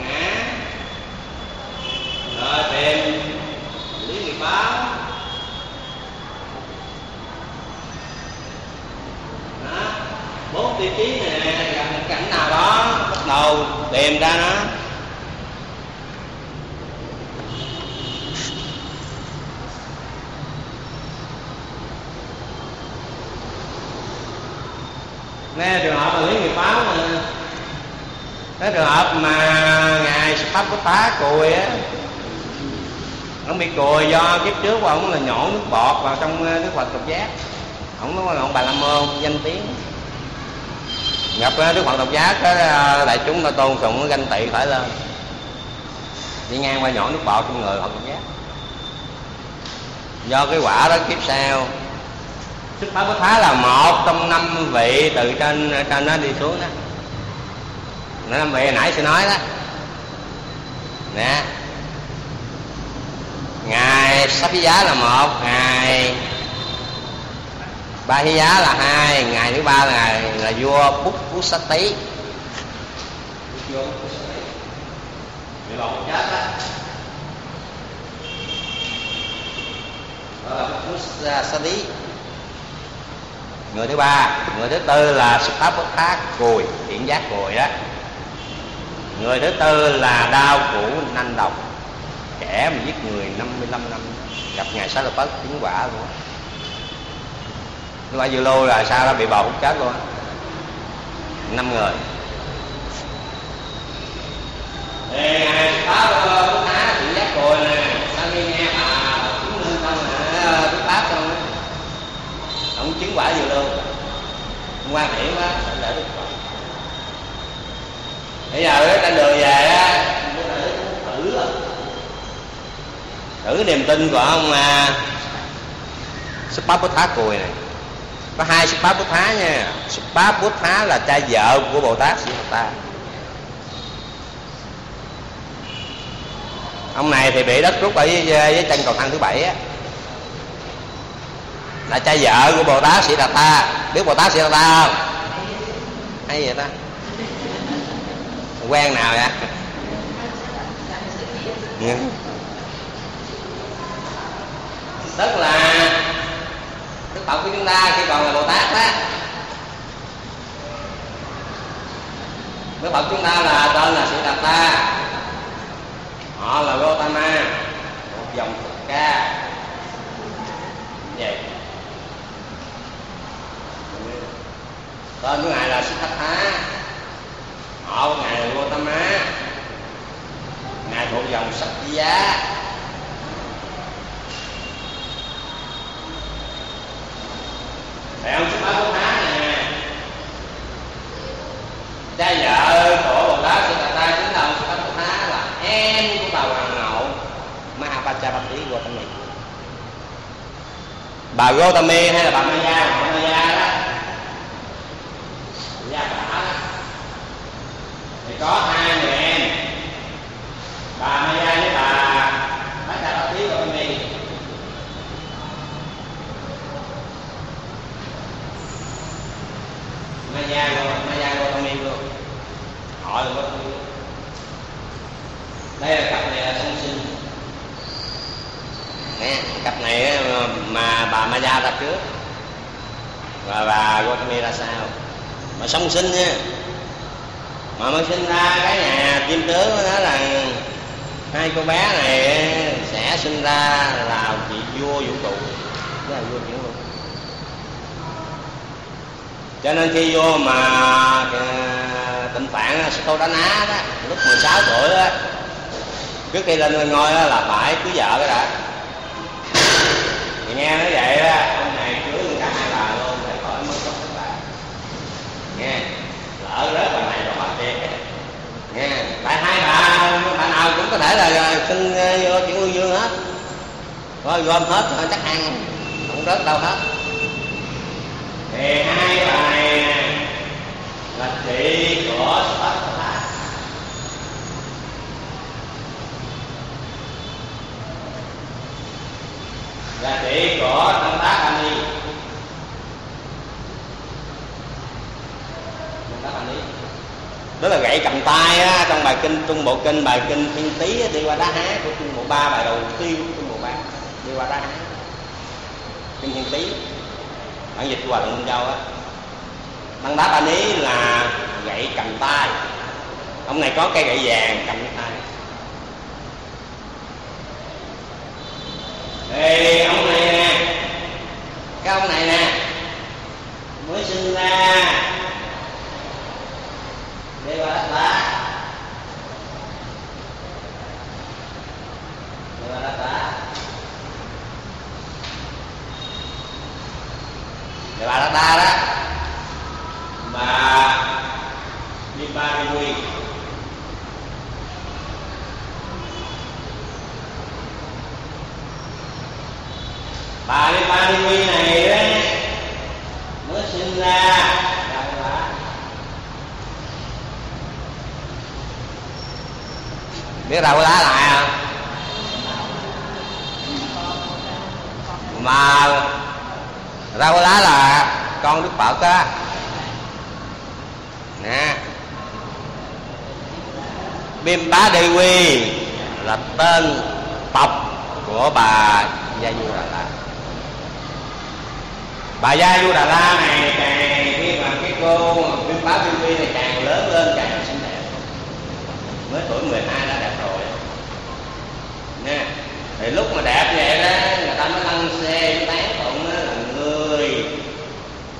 ngã. Rồi tìm. Lý nghiệp báo. Đó. Bốn tiêu chí này nè gặp cảnh nào đó. Bắt đầu tìm ra nó nghe trường hợp là lý nghiệp báo mà. Cái trường hợp mà ngài pháp có tá cùi á, ông bị cùi do kiếp trước của ông là nhổ nước bọt vào trong ờ, nước phật độc giác. Ông nói ông bà la môn danh tiếng. Gặp ờ, đức phật độc giác cái đại chúng ta tôn sùng ganh tị phải lên. Đi ngang qua nhỏ nước bọt trong người phật độc giác. Do cái quả đó kiếp sau Sức Pháp bất phá là một trong năm vị từ trên trên nó đi xuống đó. Năm vị nãy sẽ nói đó. Nè. Ngài sắp giá là một, ngài ba hy giá là hai ngày thứ ba là là vua bút bút sách tý đó. Là bút sát tý người thứ ba, người thứ tư là xuất pháp bất thác cùi, hiện giác cùi đó. Người thứ tư là đau cũ nanh độc, kẻ mà giết người 55 năm gặp ngài sa la phất chứng quả luôn nhưng mà lô là sao đó, bị bò hút chết luôn năm người. Ngày ngài pháp bất thác hiện giác cùi này sao đi nghe bà chứng minh không hả chứng quả vừa luôn ngoan hiểm á sẽ đỡ được phật bây giờ ta lười về á thử thử niềm tin của ông à, Sipap Bút Thá Cùi này. Có hai Sipap Bút Thá nha. Sipap Bút Thá là cha vợ của Bồ Tát Sĩ Ta ông này thì bị đất rút ở với, với chân cầu thang thứ bảy á là cha vợ của bồ tát sĩ đạt ta biết bồ tát sĩ đạt ta không? Hay vậy ta? Quen nào vậy? Ừ. tức là đức phật của chúng ta khi còn là bồ tát đó, đức phật chúng ta là tên là sĩ đạt ta họ là Gotama một dòng Phật ca. Vậy tên của ngài là Siddhartha họ của ngài là Gotama. Ngài thuộc dòng sắc giá Thầy ông Siddhartha nè. Cha vợ của Bồ Tát Siddhartha chính là ông Siddhartha là em của bà hoàng hậu Mahapajapati Gotami bà Gotami hay là bà Maya? Bà Maya đó gia bà thì có hai người em. Bà Maya với bà. Mahapajapati Gotami Maya Maya Gotami luôn. Họ luôn. Đó đây là cặp này là song sinh. Nè, cặp này mà bà Maya ra trước. Và bà Gotami ra sau. Mà song sinh nha mà mới sinh ra cái nhà chim tướng nó nói là hai cô bé này sẽ sinh ra là chị vua vũ trụ. Là vua vũ trụ cho nên khi vua mà à, tịnh phạn câu đánh á đó, lúc 16 tuổi đó trước khi lên ngôi đó là phải cưới vợ cái đã. Thì nghe nói vậy đó ông này cưới cả hai bà luôn, thầy khỏi mất có các nghe, lỡ rớt bà này rồi mất thiệt nghe tại hai bà bà nào cũng có thể là xin ờ, vô chuyện nguyên dương hết. Có gom hết rồi, chắc ăn, không rớt đâu hết. Thì hai bà này, là chị của Phật là chị của Tăng Tá Ani tác anh đi đó là gậy cầm tay á, trong bài kinh trung bộ kinh bài kinh thiên tý đi qua đá há của trung bộ ba bài đầu tiên của trung bộ ba đi qua đá há. Kinh thiên tý bản dịch của hòa thượng minh châu á. Đá ba ní là gậy cầm tay. Ông này có cây gậy vàng cầm cái tay. Ê, ông này nè. Cái ông này nè. Mới sinh ra để vào đất đá để vào đất đá để vào đất đá đó mà đi ba đi quy đi quy này đó mới sinh ra. Đạo quả biết đạo lá lại à? Mà rau lá là con đức phật á. Nè. Bim bá đi quy là tên tộc của bà gia du đà lạt bà gia du đà la này càng khi mà cái cô bim bá bim quy này càng lớn lên càng xinh đẹp. Mới tuổi 12 đã đẹp rồi. Nè, thì lúc mà đẹp vậy đó, người ta mới lăn xe tán tụng là người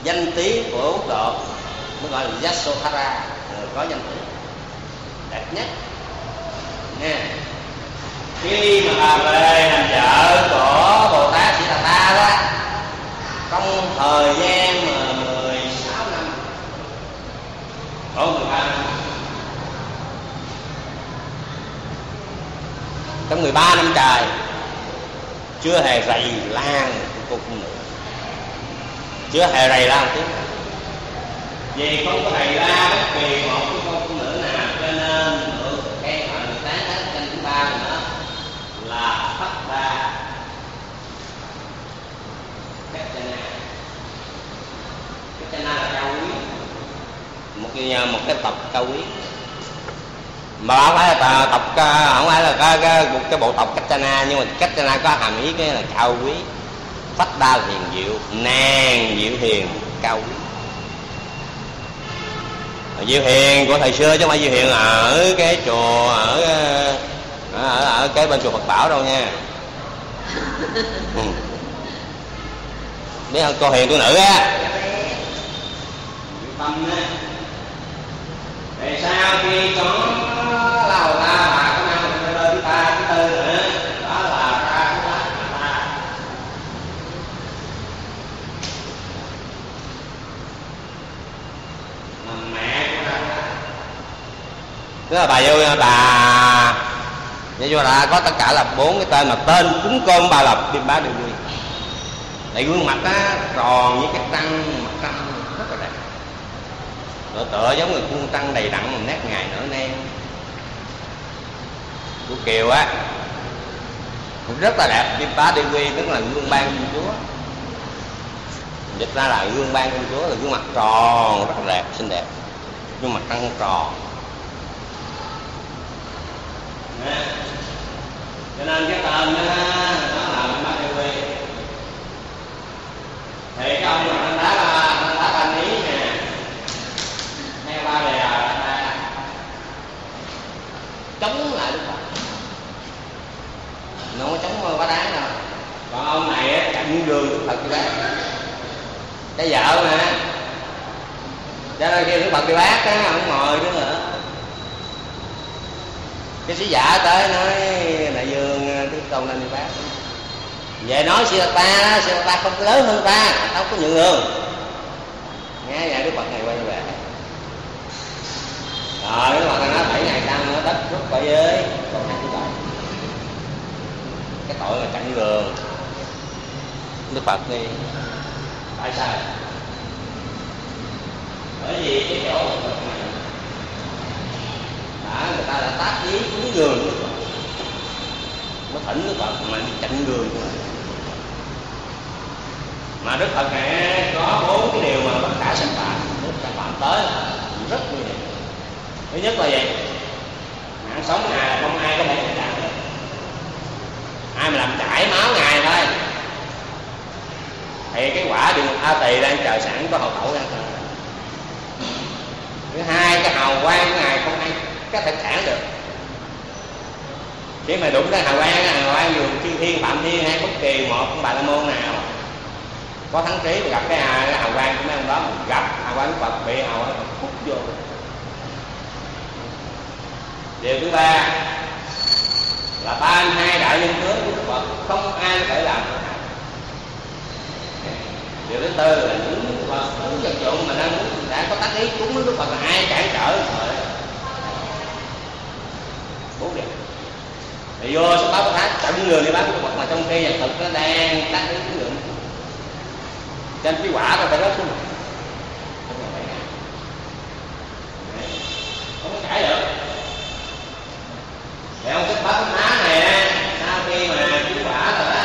danh tiếng của úc độ mới gọi là yasohara người có danh tiếng. Đẹp nhất. Nha khi mà bà về làm vợ của bồ tát sĩ đà ta đó trong thời gian mà 16 năm có 13 năm, trong 13 năm trời, chưa hề rầy lan của cô phụ nữ chưa hề rầy lan tiếng vì không có rầy la bất kỳ một cái tập cao quý. Mà không phải là tập à, không phải là cái, cái, cái, cái bộ tộc cách chana nhưng mà cách chana có hàm ý cái là cao quý. Phách đa hiền diệu nàng diệu hiền cao quý. Diệu hiền của thời xưa chứ không phải diệu hiền ở cái chùa ở à, ở, ở cái bên chùa Phật Bảo đâu nha. Ừ. biết không? Cô hiền của nữ á. Dạ Tâm á tại sao khi có lao ta bà có năm mình lên thứ ba thứ tư nữa đó? Là ta của ba ta mình mẹ của ta tức là bà vô bà Vậy vô là có tất cả là bốn cái tên mà tên cúng cơm bà lập biên bá đều vui Tại gương mặt á, tròn với cái răng, mặt răng tựa tựa giống người khuôn tăng đầy đặn một nét ngày nở nen của kiều á rất là đẹp. Kim bá đi quy tức là gương ban công chúa. Dịch ra là gương ban công chúa là gương mặt tròn rất là đẹp xinh đẹp. Gương mặt trăng tròn. Cho nên cái tên đó, nó là kim bá đi quy thì cái ông mà anh đá là anh đá anh ý À, ba ta. Chống lại đức phật. Nó chống quá đáng đâu còn ông này á chặn đường đức phật đi bác. Cái vợ mà. Cho nên kêu đức phật đi bác á không ngồi nữa nữa cái sứ giả tới nói đại dương, đức công lên đi bác về nói, sư ta sư ta không lớn hơn ta, tao có nhượng đường nghe vậy đức phật này quay về. Ờ, rồi đức phật này nói bảy ngày sau nó đất rút khỏi giới. Còn hai thứ bảy cái tội là chặn đường. Đức phật đi. Tại sao? Bởi vì cái chỗ này đã người ta đã tác ý cúng đường đức phật. Nó thỉnh đức phật mà đi chặn đường. Của mình mà đức phật này có bốn cái điều mà tất cả sanh phạm đức phật phạm tới là rất nguy hiểm thứ nhất là gì? Mạng sống ngài là không ai có thể làm chặn được. Ai mà làm chảy máu ngài thôi. Thì cái quả địa ngục a tỳ đang chờ sẵn có hậu khẩu đang chờ thứ hai cái hào quang của ngài không ai có thể cản được. Khi mà đụng tới hào quang hào quang dù chư thiên phạm thiên hay bất kỳ một ông bà la môn nào có thắng trí mà gặp cái, cái hào quang của mấy ông đó gặp hào quang của phật bị hào quang phật hút vô điều thứ ba là ba hai đại nhân tướng của đức phật không ai có thể làm điều thứ tư là những đức phật muốn vật dụng mà đang muốn, đã có tác ý cúng đức phật là ai cản trở rồi bốn điều. Thì vô sẽ báo thác chậm người đi bắt đức phật mà trong khi vật thực nó đang tác ý cúng lượng trên cái quả nó phải rớt xuống không có cãi được thì ông cái má này sau khi mà cái quả rồi đó.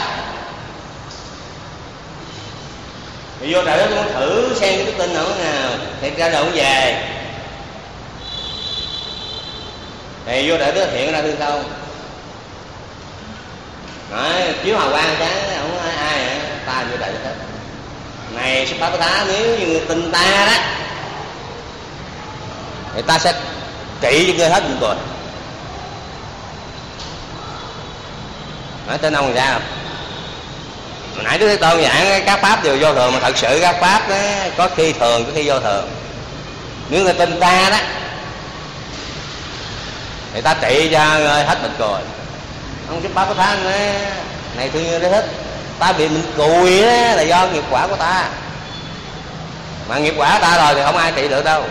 Thì vô trời đất muốn thử xem cái đức tin nào nào thì ra đâu về. Thì vô trời đất hiện ra thương không? Nói, chiếu hào quang chán, không ai ai hả? Ta vô trời đất này sẽ báo tá, nếu như người tin ta đó, thì ta sẽ trị cho ngươi hết những rồi nói tên ông sao? Hồi nãy đức thế tôn giảng các pháp đều vô thường mà thật sự các pháp đó, có khi thường có khi vô thường. Nếu người tin ta đó thì ta trị cho người hết bệnh rồi. ông giúp bác có thá này thương như thích ta bị mình cùi đó là do nghiệp quả của ta. Mà nghiệp quả ta rồi thì không ai trị được đâu.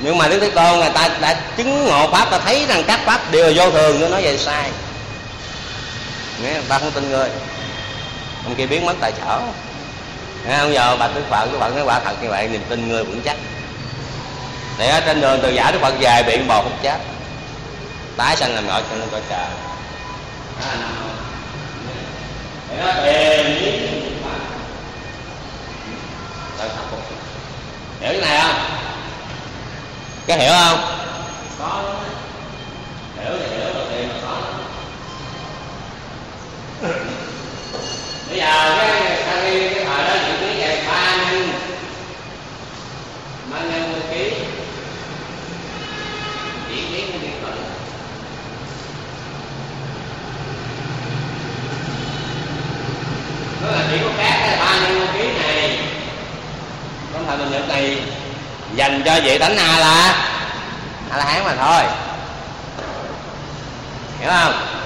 Nhưng mà đức thế tôn người ta đã chứng ngộ pháp ta thấy rằng các pháp đều vô thường nó nói vậy sai nghe người ta không tin ngươi. Ông kia biến mất tại chỗ. Nghe không giờ bà đức phật đức phật nói quả thật như vậy niềm tin ngươi vững chắc. Để ở trên đường từ giả đức phật về bị bò hút chết. Tái sanh làm ngợi cho nên coi trời. Để nó tìm hiểu cái này không? Có hiểu không? Có. Hiểu thì hiểu bây giờ cái sau cái thời đó chữ ký về ba nhân ba nhân một ký. Chỉ ký cái điện tử đó là chỉ có các cái ba nhân một ký này. Con thời mình nhật này dành cho vị tánh a là a la hán mà thôi. Hiểu không?